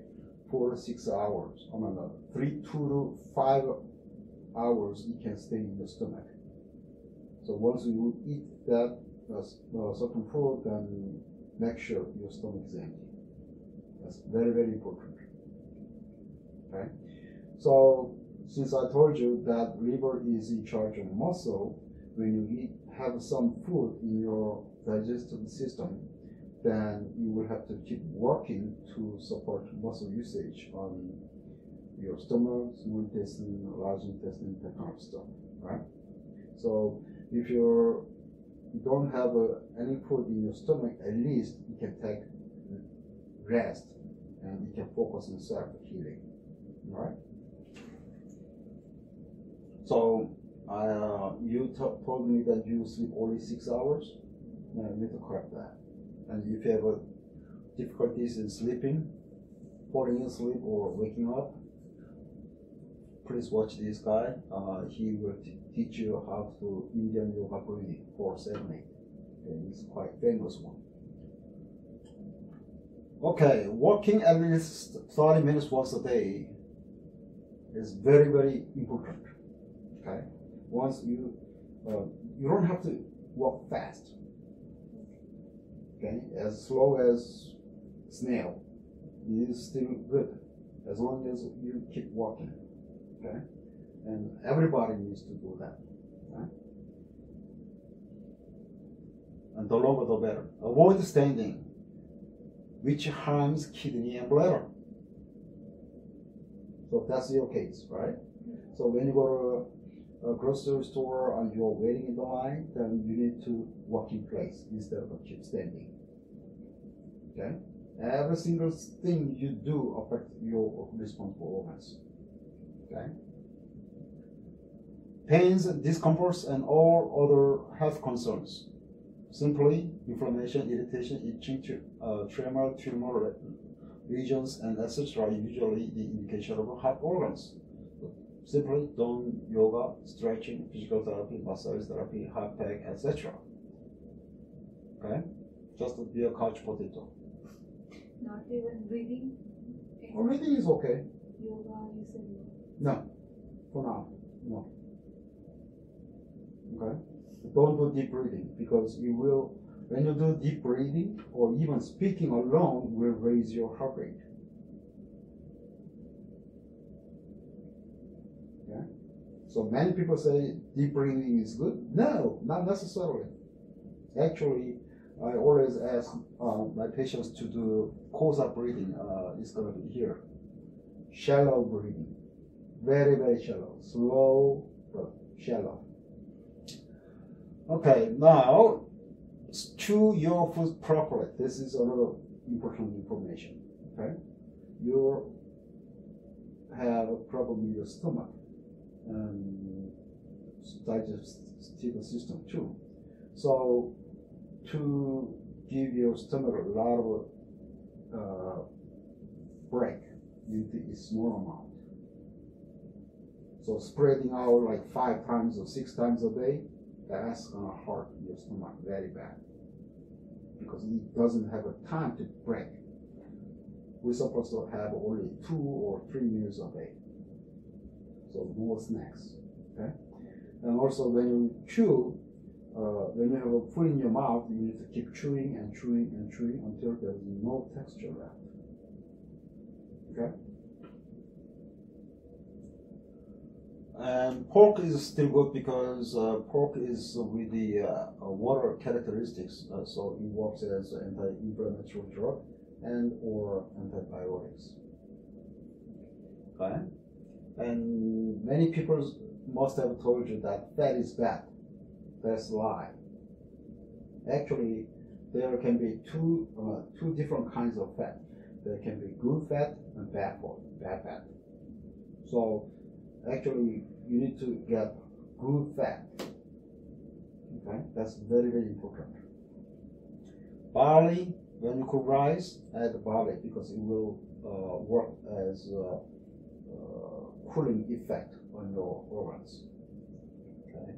four to six hours. Oh my god, three, two to five hours you can stay in the stomach. So once you eat that uh, certain food, then make sure your stomach is empty. That's very, very important. Okay? So, since I told you that liver is in charge of muscle, when you eat, have some food in your digestive system, then you will have to keep working to support muscle usage on your stomach, small intestine, large intestine, that kind of stuff, right? So, if you don't have uh, any food in your stomach, at least you can take rest and you can focus on self healing. Right? So, uh, you told me that you sleep only six hours. No, you need to correct that. And if you have uh, difficulties in sleeping, falling asleep or waking up, please watch this guy. Uh, he will teach you how to Indian yoga breathing for seven. Okay, he's quite famous one. Okay, walking at least 30 minutes once a day is very, very important. Okay, once you, uh, you don't have to walk fast. Okay, as slow as snail is still good, as long as you keep walking. Okay, and everybody needs to do that. And the longer the better. Avoid standing which harms kidney and bladder. So that's your case, right? So when you go to a, a grocery store and you're waiting in the line, then you need to walk in place instead of keep standing. Okay? Every single thing you do affects your responsible organs. Okay? Pains, discomforts, and all other health concerns simply inflammation, irritation, itching, uh, tremor, tumor regions, and etc. are usually the indication of heart organs. simply done yoga, stretching, physical therapy, massage therapy, hot pack, etc. Okay? Just be a couch potato. Not even breathing. Everything is okay. Yoga, you said. No, for now, no. Okay? Don't do deep breathing because you will, when you do deep breathing or even speaking alone, will raise your heart rate. Yeah? So many people say deep breathing is good. No, not necessarily. Actually, I always ask uh, my patients to do Kosa breathing. Uh, it's going to be here. Shallow breathing very very shallow. Slow but shallow. Okay now chew your food properly. This is another important information okay? You have a problem with your stomach and digestive system too. So to give your stomach a lot of uh, break small amount so spreading out like five times or six times a day, that's gonna hurt your stomach very bad because it doesn't have a time to break. We're supposed to have only two or three meals a day. So more snacks. Okay? And also when you chew, uh, when you have a food in your mouth, you need to keep chewing and chewing and chewing until there's no texture left. Okay? And pork is still good because uh, pork is with the uh, uh, water characteristics, uh, so it works as an anti-inflammatory drug and or antibiotics. Okay, and many people must have told you that fat is bad. That's lie. Actually, there can be two uh, two different kinds of fat. There can be good fat and bad fat. Bad fat. So actually you need to get good fat. Okay, that's very very important. Barley, when you cook rice, add barley because it will uh, work as a uh, cooling effect on your organs. Okay,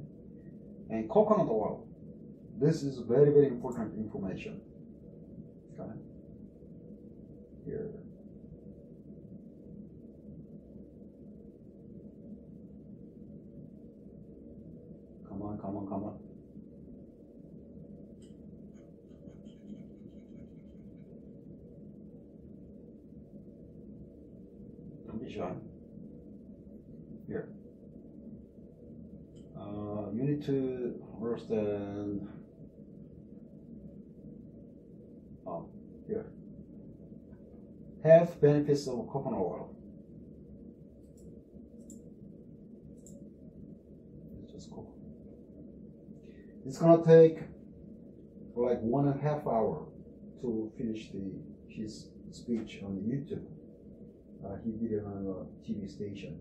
and coconut oil. This is very very important information. Okay, here. Come on, come on, come on. Don't be shy. Here. Uh, you need to understand. Oh, here. Health benefits of coconut oil. It's just coconut. It's gonna take like one and a half hour to finish the his speech on YouTube. Uh, he did it on a TV station,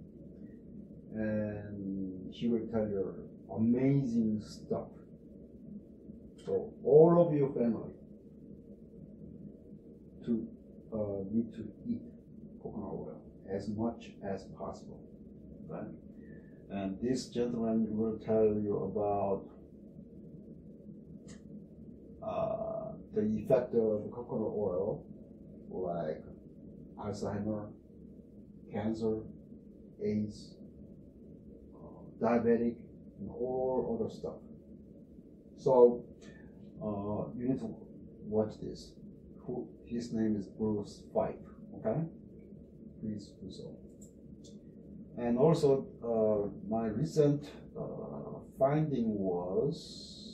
and he will tell you amazing stuff. So all of your family to uh, need to eat coconut oil as much as possible, right? And this gentleman will tell you about uh, the effect of coconut oil, like Alzheimer, cancer, AIDS, uh, diabetic, and all other stuff. So uh, you need to watch this. Who, his name is Bruce Fife. Okay, please do so. And also, uh, my recent uh, finding was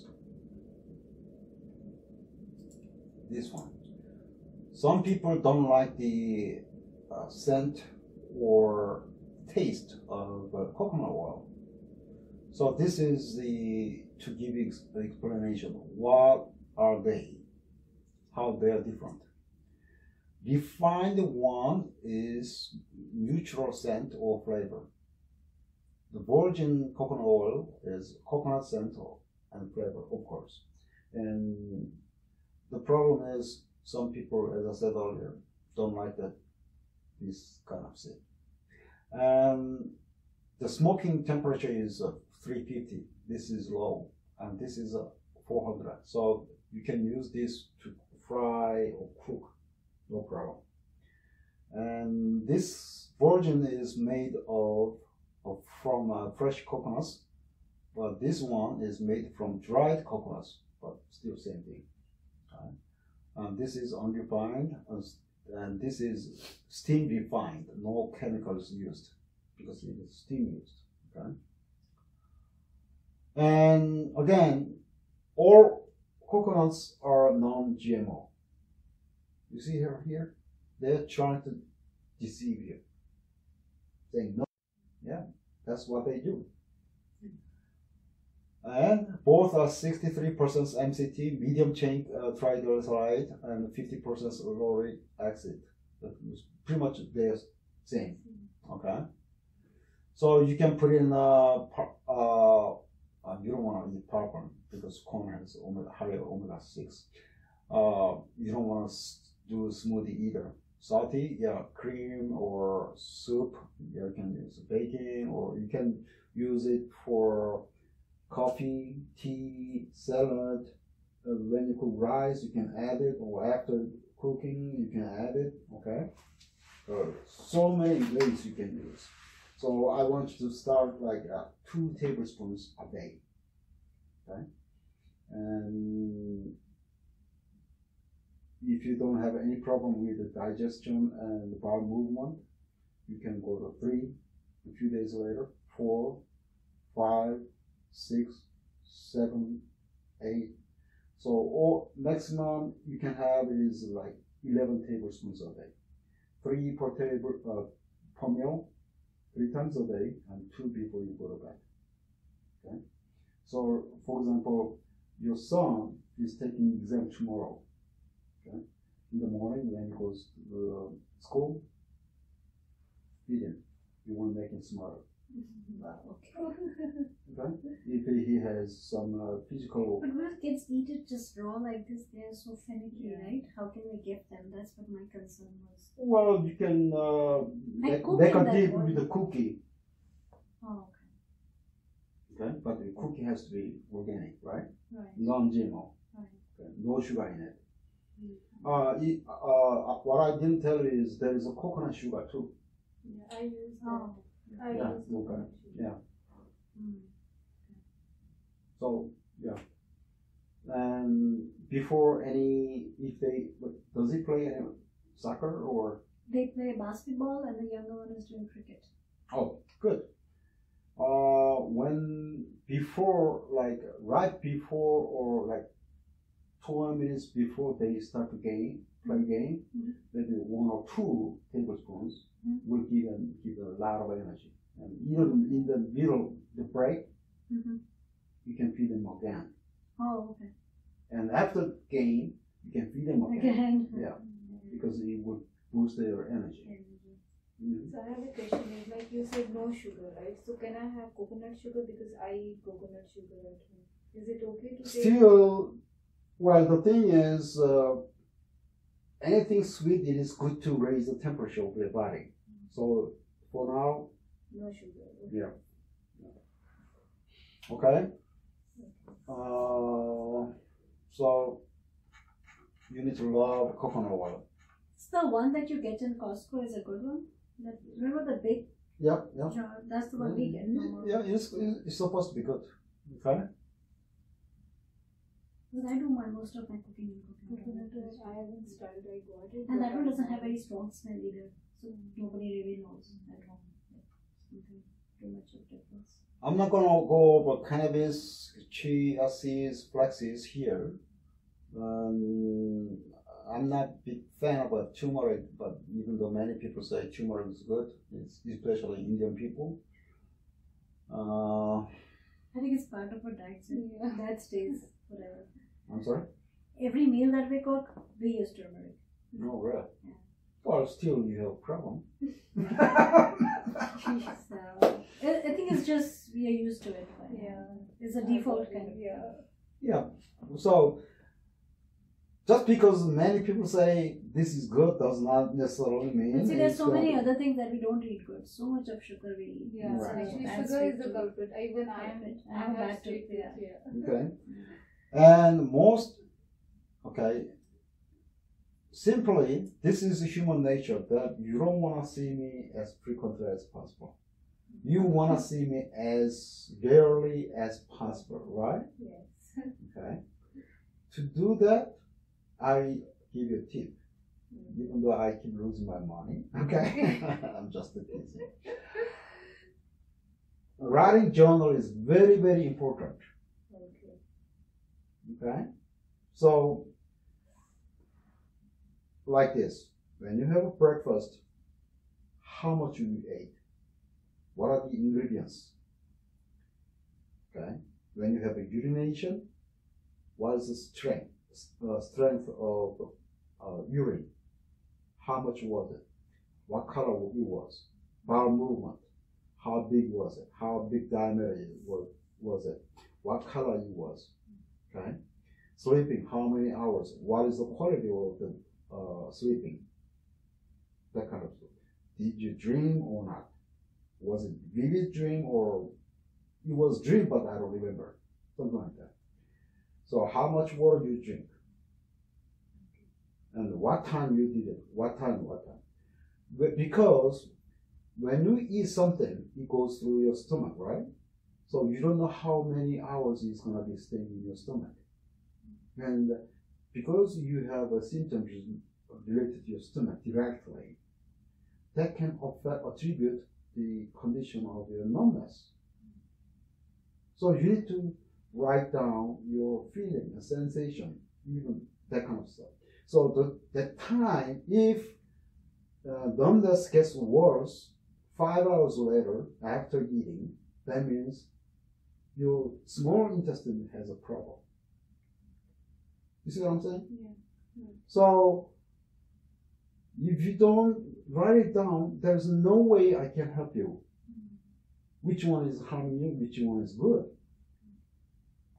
this one. Some people don't like the uh, scent or taste of uh, coconut oil. So this is the to give ex- explanation. What are they? How they are different? Refined one is neutral scent or flavor. The virgin coconut oil is coconut scent and flavor, of course. And the problem is some people, as I said earlier, don't like that this kind of thing. Um, the smoking temperature is uh, 350. This is low, and this is uh, 400. So you can use this to fry or cook, no problem. And this version is made of, of from uh, fresh coconuts, but this one is made from dried coconuts, but still same thing. And this is unrefined, and and this is steam refined, no chemicals used because it is steam used. Okay. And again, all coconuts are non-GMO. You see here, here, they're trying to deceive you, saying no. Yeah, that's what they do. And both are 63% MCT, medium chain uh, triglyceride, and 50% lauric acid. That is pretty much the same. Okay. So you can put in uh, uh, uh you don't want to eat popcorn because corn has omega, higher omega six. Uh, you don't want to do smoothie either. Salty, yeah, cream or soup. Yeah, You can use baking, or you can use it for coffee, tea, salad. Uh, when you cook rice, you can add it, or after cooking, you can add it. Okay. Uh, so many ways you can use. So I want you to start like uh, two tablespoons a day. Okay. And if you don't have any problem with the digestion and the bowel movement, you can go to three. A few days later, four, five, six, seven, eight. So all maximum you can have is like eleven tablespoons a day. Three per table uh, per meal, three times a day, and two before you go to bed. Okay. So, for example, your son is taking exam tomorrow. Okay. In the morning when he goes to the school, feed him. You want to make him smarter. <laughs> Okay. <laughs> If he has some uh, physical But will kids eat it just raw like this? They are so finicky, Yeah. right? How can we give them? That's what my concern was. Well, you can uh, they, they can dip with the cookie, Oh, okay? Okay, But the cookie has to be organic, right? Right. Non-GMO, Right. okay? no sugar in it. Mm. Uh, it, uh, what I didn't tell you is there is a coconut sugar too. Yeah, I use that. Oh. I Yeah, okay. Yeah. Mm. So yeah. And before any, if they does he play any soccer or? They play basketball and the younger one is doing cricket. Oh, good. Uh, when before, like right before or like 20 minutes before they start the game, play game, Mhm. maybe one or two tablespoons Mhm. will give them give a lot of energy. And even in the middle, the break, Mm-hmm. you can feed them again. Oh, okay. And after game, you can feed them again Again. Yeah. because it will boost their energy. Mhm. So I have a question. Is like you said no sugar, right? So can I have coconut sugar because I eat coconut sugar at home? Is it okay to take? Still, well, the thing is, uh, anything sweet, it is good to raise the temperature of the body. So for now, No sugar. yeah. Okay. Uh, so you need to love coconut oil. It's the one that you get in Costco is a good one. That, remember the big Yep, yep. jar? That's the one we get. normal. Yeah, it's, it's supposed to be good. Okay. Because I do my most of my cooking in Coconut coconut. oil, I haven't started. I got it. And that one doesn't have very strong smell either. So nobody really knows at home. Too much of difference. I'm not gonna go over cannabis, chia seeds, flaxseeds here. Um, I'm not big fan of a turmeric, but even though many people say turmeric is good, it's especially Indian people. Uh, I think it's part of our diet. So Yeah. That stays forever. I'm sorry. Every meal that we cook, we use turmeric. No, really. Yeah. Well, still you have a problem. <laughs> <laughs> So I, I think it's just we are used to it. But Yeah. It's a default kind of. Yeah. Yeah. So just because many people say this is good does not necessarily mean. And see, there's it's so many other things that we don't eat good. So much of sugar we eat. Yeah, Right. actually sugar is the tooth. culprit. Even I am, Culprit. I I have have bad sweet tooth, tooth, yeah. yeah. Okay. And most, okay, simply, this is human nature that you don't want to see me as frequently as possible. You want to see me as rarely as possible, right? Yes. Okay. To do that, I give you a tip. Mm. Even though I keep losing my money, <laughs> okay? <laughs> I'm just teasing. Writing journal is very, very important. Okay. So, like this when you have a breakfast, how much you ate? What are the ingredients? Okay? When you have a urination, what is the strength? Uh, strength of uh, urine? How much was it? What color it was? Bowel movement? How big was it? How big diameter was, was it? What color it was? Okay? Sleeping, how many hours? What is the quality of the uh, sleeping? That kind of stuff. Did you dream or not? Was it vivid dream or it was dream but I don't remember? Something like that. So how much water you drink? And what time you did it? What time, what time? Because when you eat something, it goes through your stomach, right? So you don't know how many hours it's gonna be staying in your stomach. And because you have a symptom related to your stomach directly, that can attribute the condition of your numbness. So you need to write down your feeling, a sensation, even that kind of stuff. So the, that time, if uh, numbness gets worse five hours later after eating, that means your small intestine has a problem. You see what I'm saying? Yeah. So if you don't write it down, there's no way I can help you. Which one is harming you, which one is good.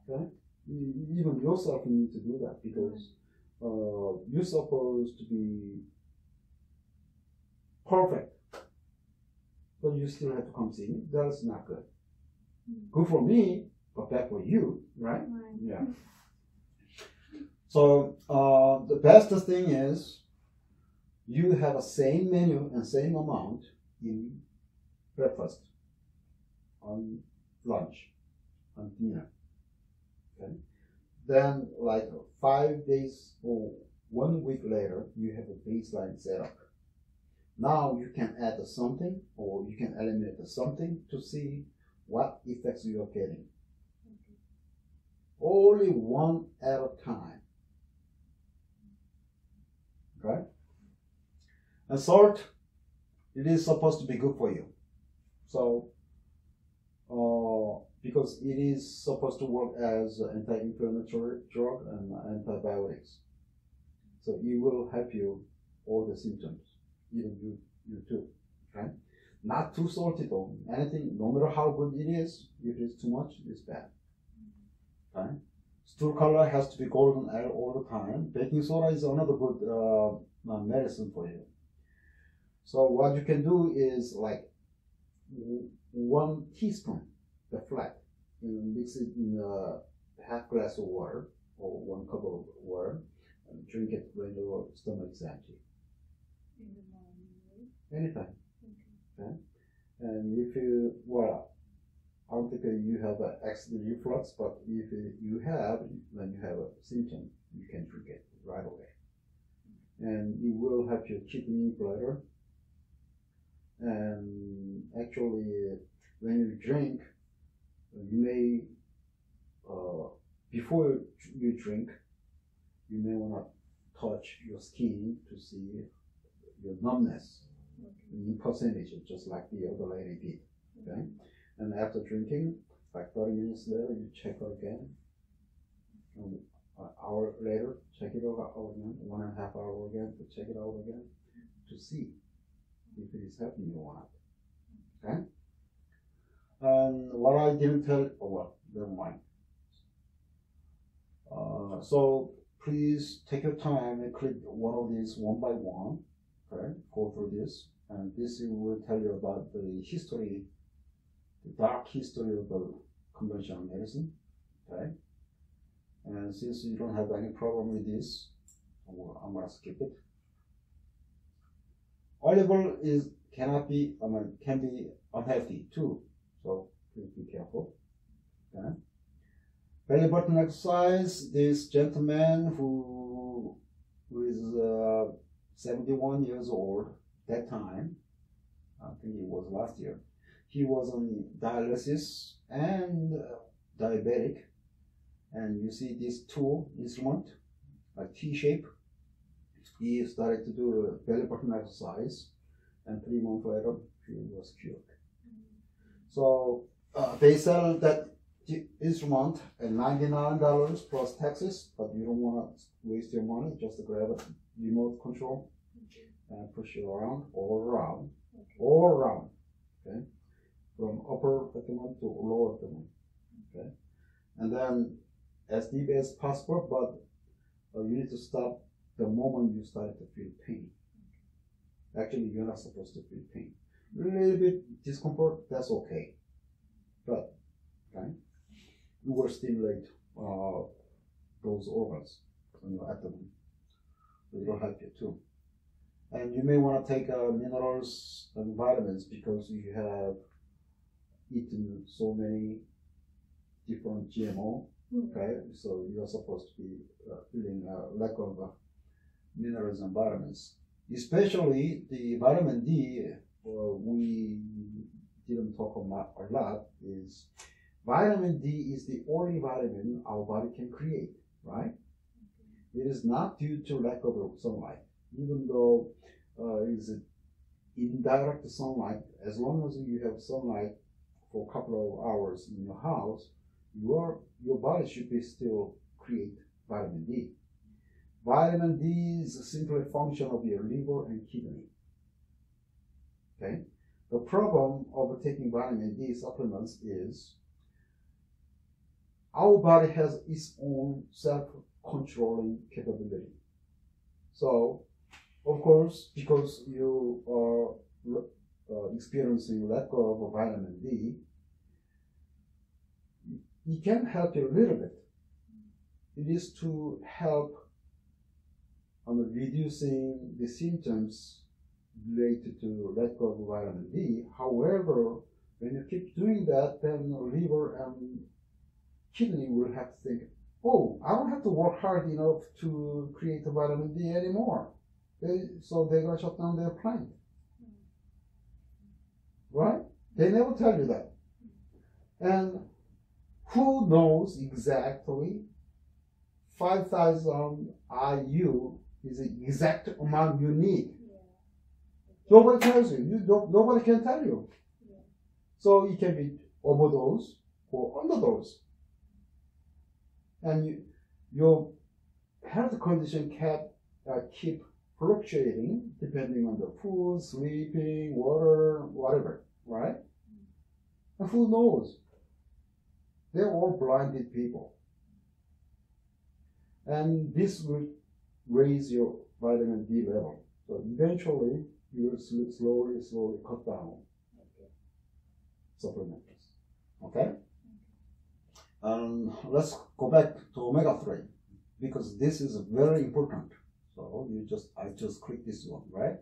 Okay? Even yourself you need to do that because uh, you're supposed to be perfect. But you still have to come see me. That's not good. Good for me, but bad for you, right? Yeah. So uh, the best thing is you have a same menu and same amount in breakfast, on lunch, on dinner. Okay. Then like five days or one week later, you have a baseline setup. Now you can add something or you can eliminate something to see what effects you are getting. Only one at a time. Right? And salt, it is supposed to be good for you. So, uh, because it is supposed to work as an anti-inflammatory drug and antibiotics. So it will help you all the symptoms, even you, you too. Okay? Not too salty though. Anything, no matter how good it is, if it's too much, it's bad. Okay? Stool color has to be golden all the time. Baking soda is another good uh, uh, medicine for you. So what you can do is like one teaspoon, the flat, and mix it in a half glass of water or one cup of water, and drink it when your stomach is empty. In the morning, right? Anytime. And if you, well, I don't think you have an acid reflux, but if you have, when you have a symptom, you can it right away. And it will help your kidney bladder. And actually, when you drink, you may, uh, before you drink, you may want to touch your skin to see your numbness in percentage, just like the other lady did. Okay? And after drinking, like 30 minutes later, you check again. An hour later, check it over out again. One and a half hour again to check it out again to see if it is you or not. Okay? And what I didn't tell, oh well, never mind. Uh, so please take your time and click one of these one by one. Okay, go through this, and this will tell you about the history, the dark history of the conventional medicine. Okay, and since you don't have any problem with this, I'm gonna skip it. Olive oil is cannot be, I mean, can be unhealthy too, so please be careful. Okay. Belly button exercise. This gentleman who who is uh, 71 years old that time, I think it was last year. He was on dialysis and uh, diabetic, and you see this tool instrument, a T shape. He started to do a belly button exercise, and three months later he was cured. So uh, they sell that instrument at $99 plus taxes, but you don't want to waste your money, just grab a remote control and push it around, all around, all around, okay? From upper abdomen to lower abdomen, okay? And then as deep as possible, but uh, you need to stop the moment you start to feel pain. Actually, you're not supposed to feel pain. A little bit discomfort, that's okay. But, okay? you will stimulate uh, those organs on your abdomen. So it'll help you too. And you may want to take uh, minerals and vitamins because you have eaten so many different GMO. Okay, so you're supposed to be uh, feeling a lack of uh, minerals and vitamins, especially the vitamin D. Uh, we didn't talk about a lot is Vitamin D is the only vitamin our body can create, right? It is not due to lack of sunlight, even though uh, it is indirect sunlight. As long as you have sunlight for a couple of hours in your house, your your body should be still create vitamin D. Vitamin D is simply a function of your liver and kidney. Okay. The problem of taking vitamin D supplements is our body has its own self-controlling capability. So, of course, because you are uh, experiencing lack of vitamin D, it can help you a little bit. It is to help on reducing the symptoms related to lack of vitamin D. However, when you keep doing that, then liver and kidney will have to think, oh, I don't have to work hard enough to create the vitamin D anymore. They, so they're going to shut down their plant. Right? They never tell you that. And who knows exactly 5,000 IU is the exact amount you need? Nobody tells you. you don't, nobody can tell you. So it can be overdose or underdose and you, your health condition can uh, keep fluctuating depending on the food, sleeping, water, whatever, right? And who knows? They're all blinded people. And this will raise your vitamin D level. So eventually, you will slowly, slowly cut down supplements. Okay? Um, let's go back to omega 3 because this is very important. So you just, I just click this one, right?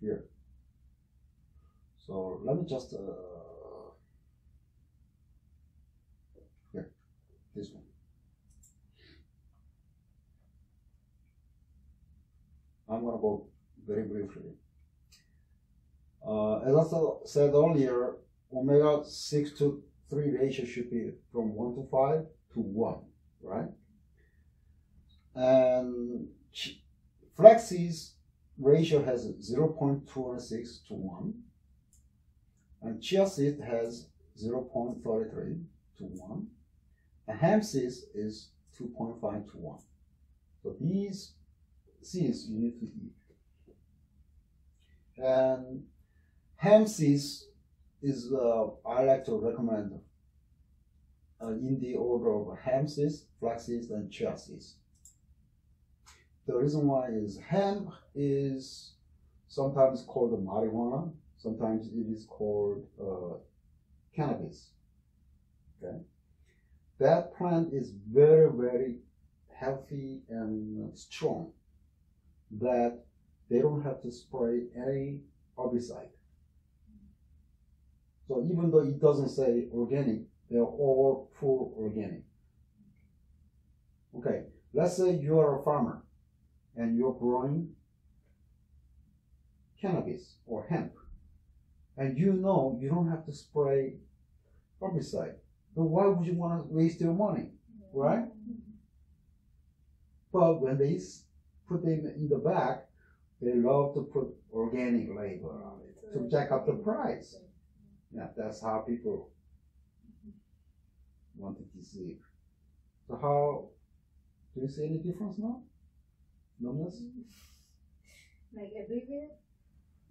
Here. So let me just, uh, here, this one. I'm gonna go very briefly. Uh, as I said earlier, omega 6 to 3 ratio should be from 1 to 5 to 1, right? And flaxseed's ratio has 0.26 to 1, and chia seed has 0.33 to 1, and hemp seeds is 2.5 to 1. So these seeds you need to eat. And hemp seeds is uh, I like to recommend uh, in the order of hempseeds, flaxseeds, and chia seeds. The reason why is hemp is sometimes called marijuana, sometimes it is called uh, cannabis. Okay, that plant is very very healthy and strong. That they don't have to spray any herbicide. So even though it doesn't say organic, they're all full organic. Okay, let's say you are a farmer and you're growing cannabis or hemp, and you know you don't have to spray herbicide. Then why would you want to waste your money, right? But when they put them in the back, they love to put organic label on it to jack up the price. Yeah, that's how people want to deceive. So how do you see any difference now? Numbness? <laughs> Like everywhere.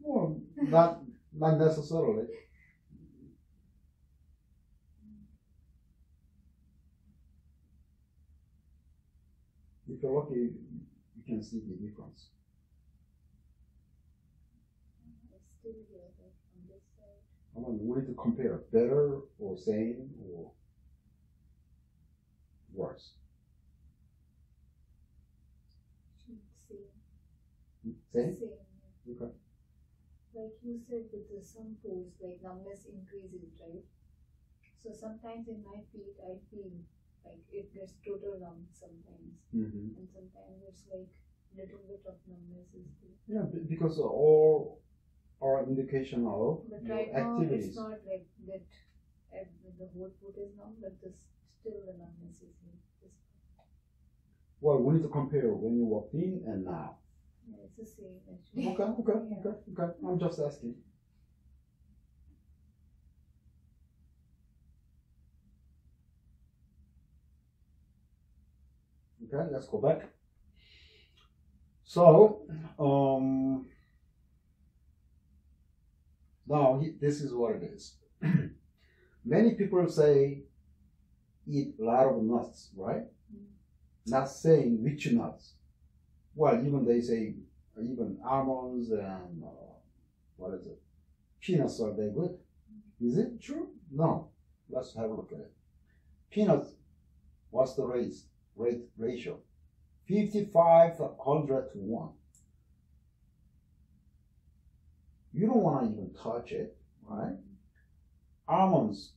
Well, not not necessarily. If you're lucky, you can see the difference. I still hear that from this side. I want we need to compare better or same or worse. Same. Same? Same. Okay. Like you said, with the some foods, like numbness increases, right? So sometimes in my feet, I feel like it gets total numb sometimes, Mm-hmm. and sometimes it's like little bit of numbness is there. Yeah, because all are indication of But your right now, activities. it's not like that. The whole foot is numb, but the still the numbness is. This- Well, we need to compare when you walked in and now. Yeah, it's the same actually. Okay, okay, <laughs> Yeah. okay, okay. I'm just asking. Okay, let's go back. So, um, now he- this is what it is. <clears throat> Many people say eat a lot of nuts, right? Not saying which nuts. Well, even they say even almonds and uh, what is it? Peanuts are they good? Is it true? No. Let's have a look at it. Peanuts, what's the rate? Rate ratio? 5500 to 1. You don't want to even touch it, right? Almonds,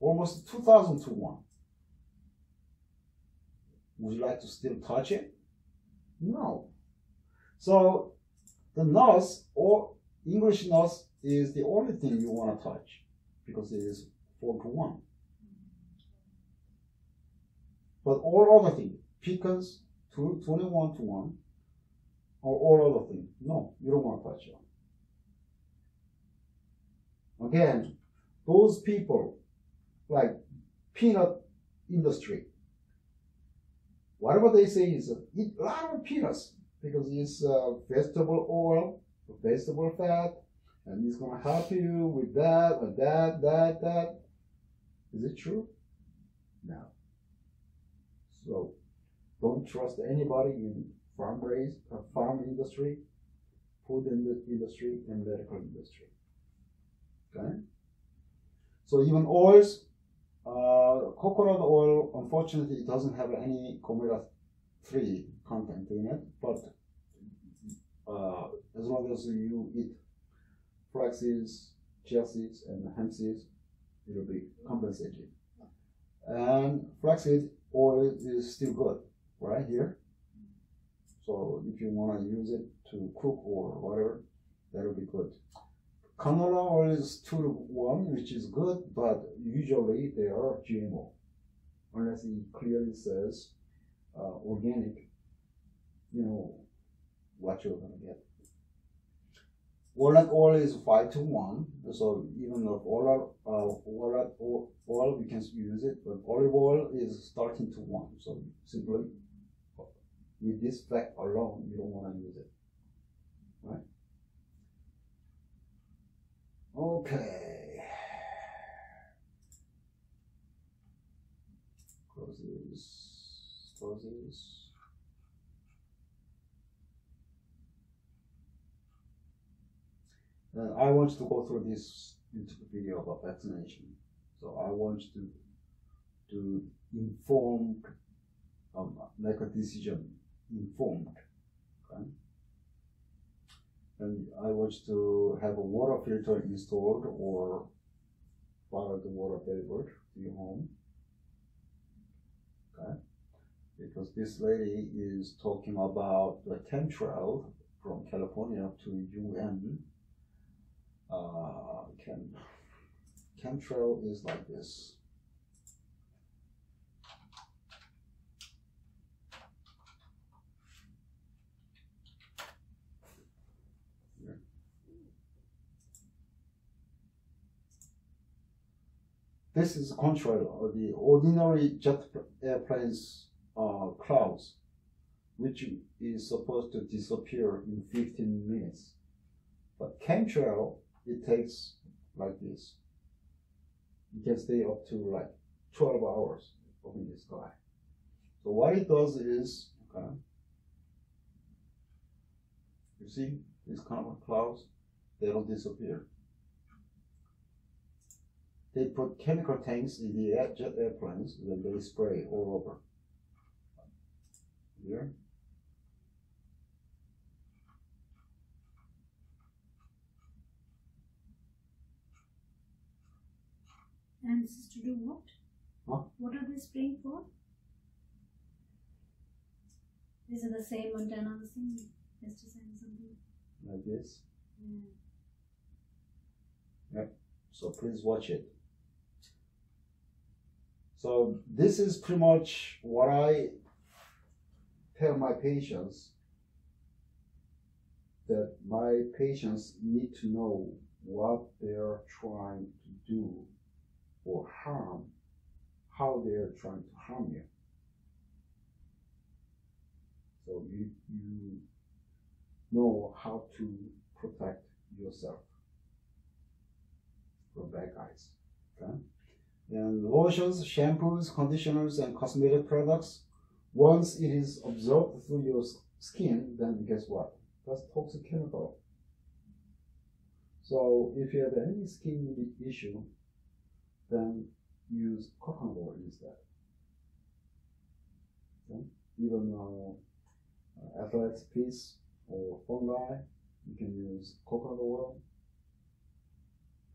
almost 2000 to 1. Would you like to still touch it? No. So the nuts or English nuts is the only thing you want to touch because it is four to one. But all other things, pecans, two, 21 to one, or all other things, no, you don't want to touch them. Again, those people, like peanut industry, whatever they say is uh, eat a lot of peanuts because it's uh, vegetable oil, vegetable fat, and it's gonna help you with that, with that, that, that. Is it true? No. So don't trust anybody in farm raised, uh, farm industry, food in industry, and medical industry. Okay. So even oils, uh, coconut oil, unfortunately, it doesn't have any omega three content in it, but uh, as long as you eat flax seeds, chia seeds, and hemp seeds, it will be compensated. And flaxseed oil is still good, right here. So if you want to use it to cook or whatever, that will be good. Canola oil is two to one, which is good, but usually they are GMO, unless it clearly says uh, organic. You know what you're gonna get. Walnut oil is five to one, so even if walnut uh, walnut o- oil we can use it, but olive oil is starting to one. So simply with this fact alone, you don't want to use it, right? Okay. close this, close this. And I want you to go through this YouTube video about vaccination. So I want you to to inform, um, make a decision informed. Okay? And I want to have a water filter installed or borrow the water delivered to your home. Okay? Because this lady is talking about the chemtrail from California to UN. Uh, chem, chemtrail is like this. This is contrary of the ordinary jet airplanes uh, clouds, which is supposed to disappear in 15 minutes. But chemtrail, it takes like this. It can stay up to like 12 hours up in the sky. So what it does is, okay, you see these kind of clouds, they don't disappear they put chemical tanks in the jet airplanes and they spray all over. Here. And this is to do what? Huh? What are they spraying for? Is it the same antenna, the same pesticide something? like this. Yeah. So please watch it. So this is pretty much what I tell my patients that my patients need to know what they're trying to do or harm, how they're trying to harm you. So you, you know how to protect yourself from bad guys. Okay? And lotions, shampoos, conditioners, and cosmetic products, once it is absorbed through your skin, then guess what? That's toxic chemical. So if you have any skin issue, then use coconut oil instead. Okay? Even uh, athlete's piece or fungi, you can use coconut oil.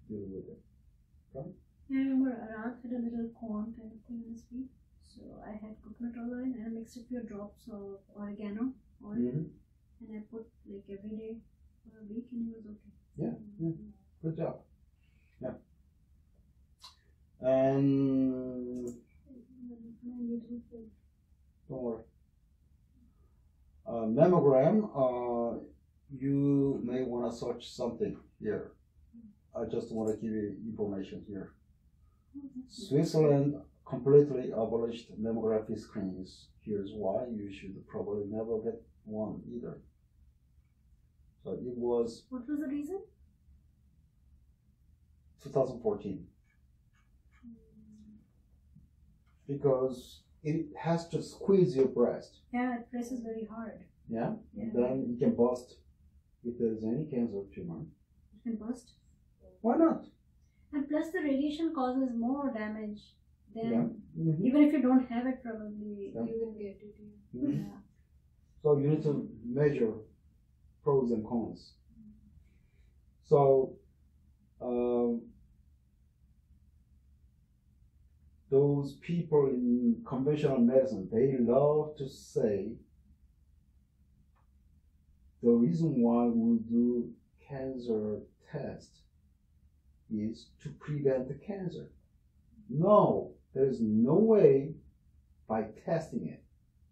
Deal with it. I remember Arat had a little corn kind of thing on his feet. So I had coconut oil and I mixed a few drops of oregano oil and I put like every day for a week and he was okay. Yeah, yeah. Good job. Yeah. And don't worry. Uh, mammogram, uh, you may want to search something here. I just want to give you information here. Switzerland completely abolished mammography screens. Here's why you should probably never get one either. So it was What was the reason? 2014 because it has to squeeze your breast. Yeah, it presses very hard. Yeah, Yeah. and then you can bust if there's any cancer tumor. It can burst. Why not? And plus the radiation causes more damage than Yeah. Mhm. even if you don't have it probably Yeah. you will get it. Mhm. Yeah. So you need to measure pros and cons. So um, those people in conventional medicine, they love to say the reason why we do cancer test is to prevent the cancer. No, there's no way by testing it.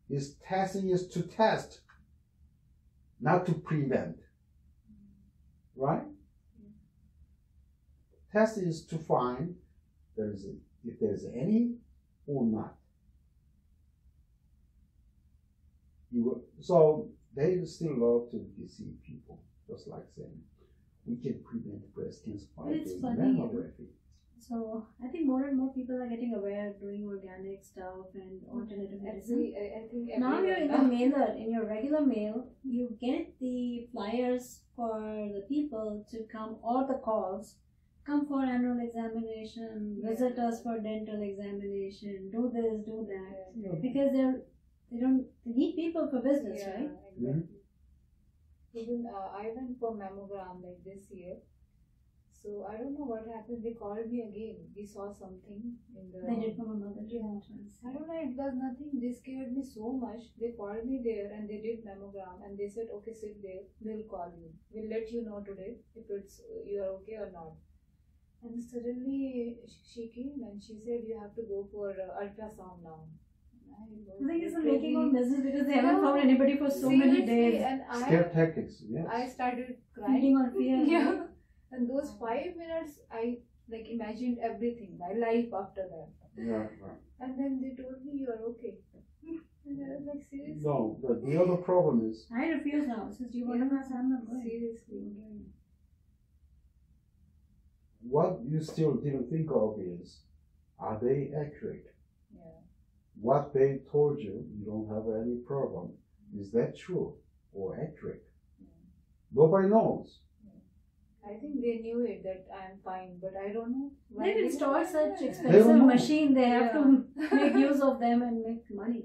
This testing is to test, not to prevent. Right? Test is to find there's a, if there's any or not. You so they still love to deceive people, just like saying we can prevent breast cancer by it's doing funny. mammography. So I think more and more people are getting aware doing organic stuff and alternative medicine. Actually, I, I think Now you're in the everyone- mailer, in your regular mail, you get the flyers for the people to come or the calls. Come for annual examination, visit us for dental examination, do this, do that. Yeah. Because they're they don't they need people for business, Yeah, right? exactly. Even uh, I went for mammogram like this year. So I don't know what happened. They called me again. We saw something in the. They did for my mother too. I don't know. It was nothing. They scared me so much. They called me there and they did mammogram and they said, "Okay, sit there. We'll call you. We'll let you know today if it's you are okay or not." And suddenly she came and she said, "You have to go for uh, ultrasound now." And I was I think it's a literally- making of business because they haven't Yeah. found anybody for so many Seriously, days. And I, Scare tactics, yes. I started crying. on fear. <laughs> yeah. <laughs> And those five minutes, I like imagined everything, my life after that. yeah, right. And then they told me you are okay. <laughs> And I was like, seriously? No, the, the other problem is I refuse now. Since you want to ask, I'm not going. Seriously. what you still didn't think of is are they accurate? Yeah. What they told you, you don't have any problem. Is that true or accurate? Nobody knows. I think they knew it that I'm fine, but I don't know. why They've they- installed such expensive don't machine. They have to make use of them and make money.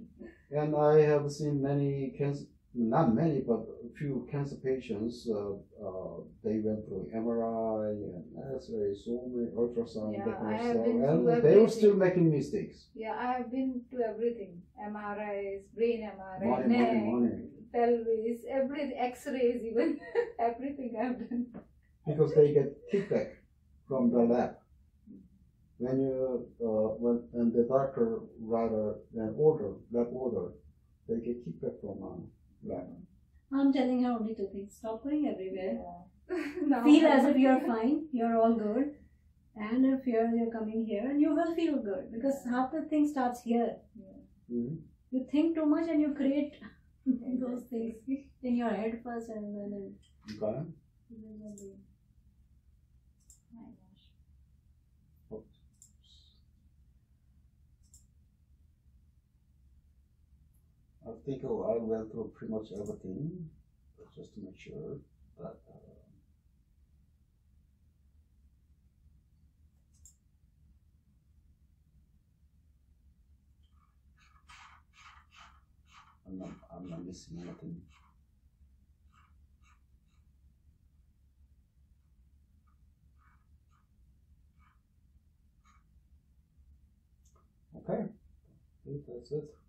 And I have seen many cancer, not many, but a few cancer patients. Uh, uh, they went through MRI and X-ray, so many ultrasound, Yeah, that I have been and they were still making mistakes. Yeah, I have been to everything. MRIs, brain MRI, Money, neck, money, money. pelvis, everything, X-rays even, <laughs> everything I've done. because they get kickback from the lab. When you uh, when and the doctor write a, an order, lab order, they get kickback from uh, lab. I'm telling her only two things. Stop going everywhere. Yeah. <laughs> Now Feel as if you're fine. You're all good. And if you're, you're coming here and you will feel good because half the thing starts here. Mhm. You think too much and you create <laughs> those things <laughs> in your head first and then in You got it? My gosh. I think I went through pretty much everything just to make sure that. Uh, I'm not, I'm not missing anything. Okay, I think that's it.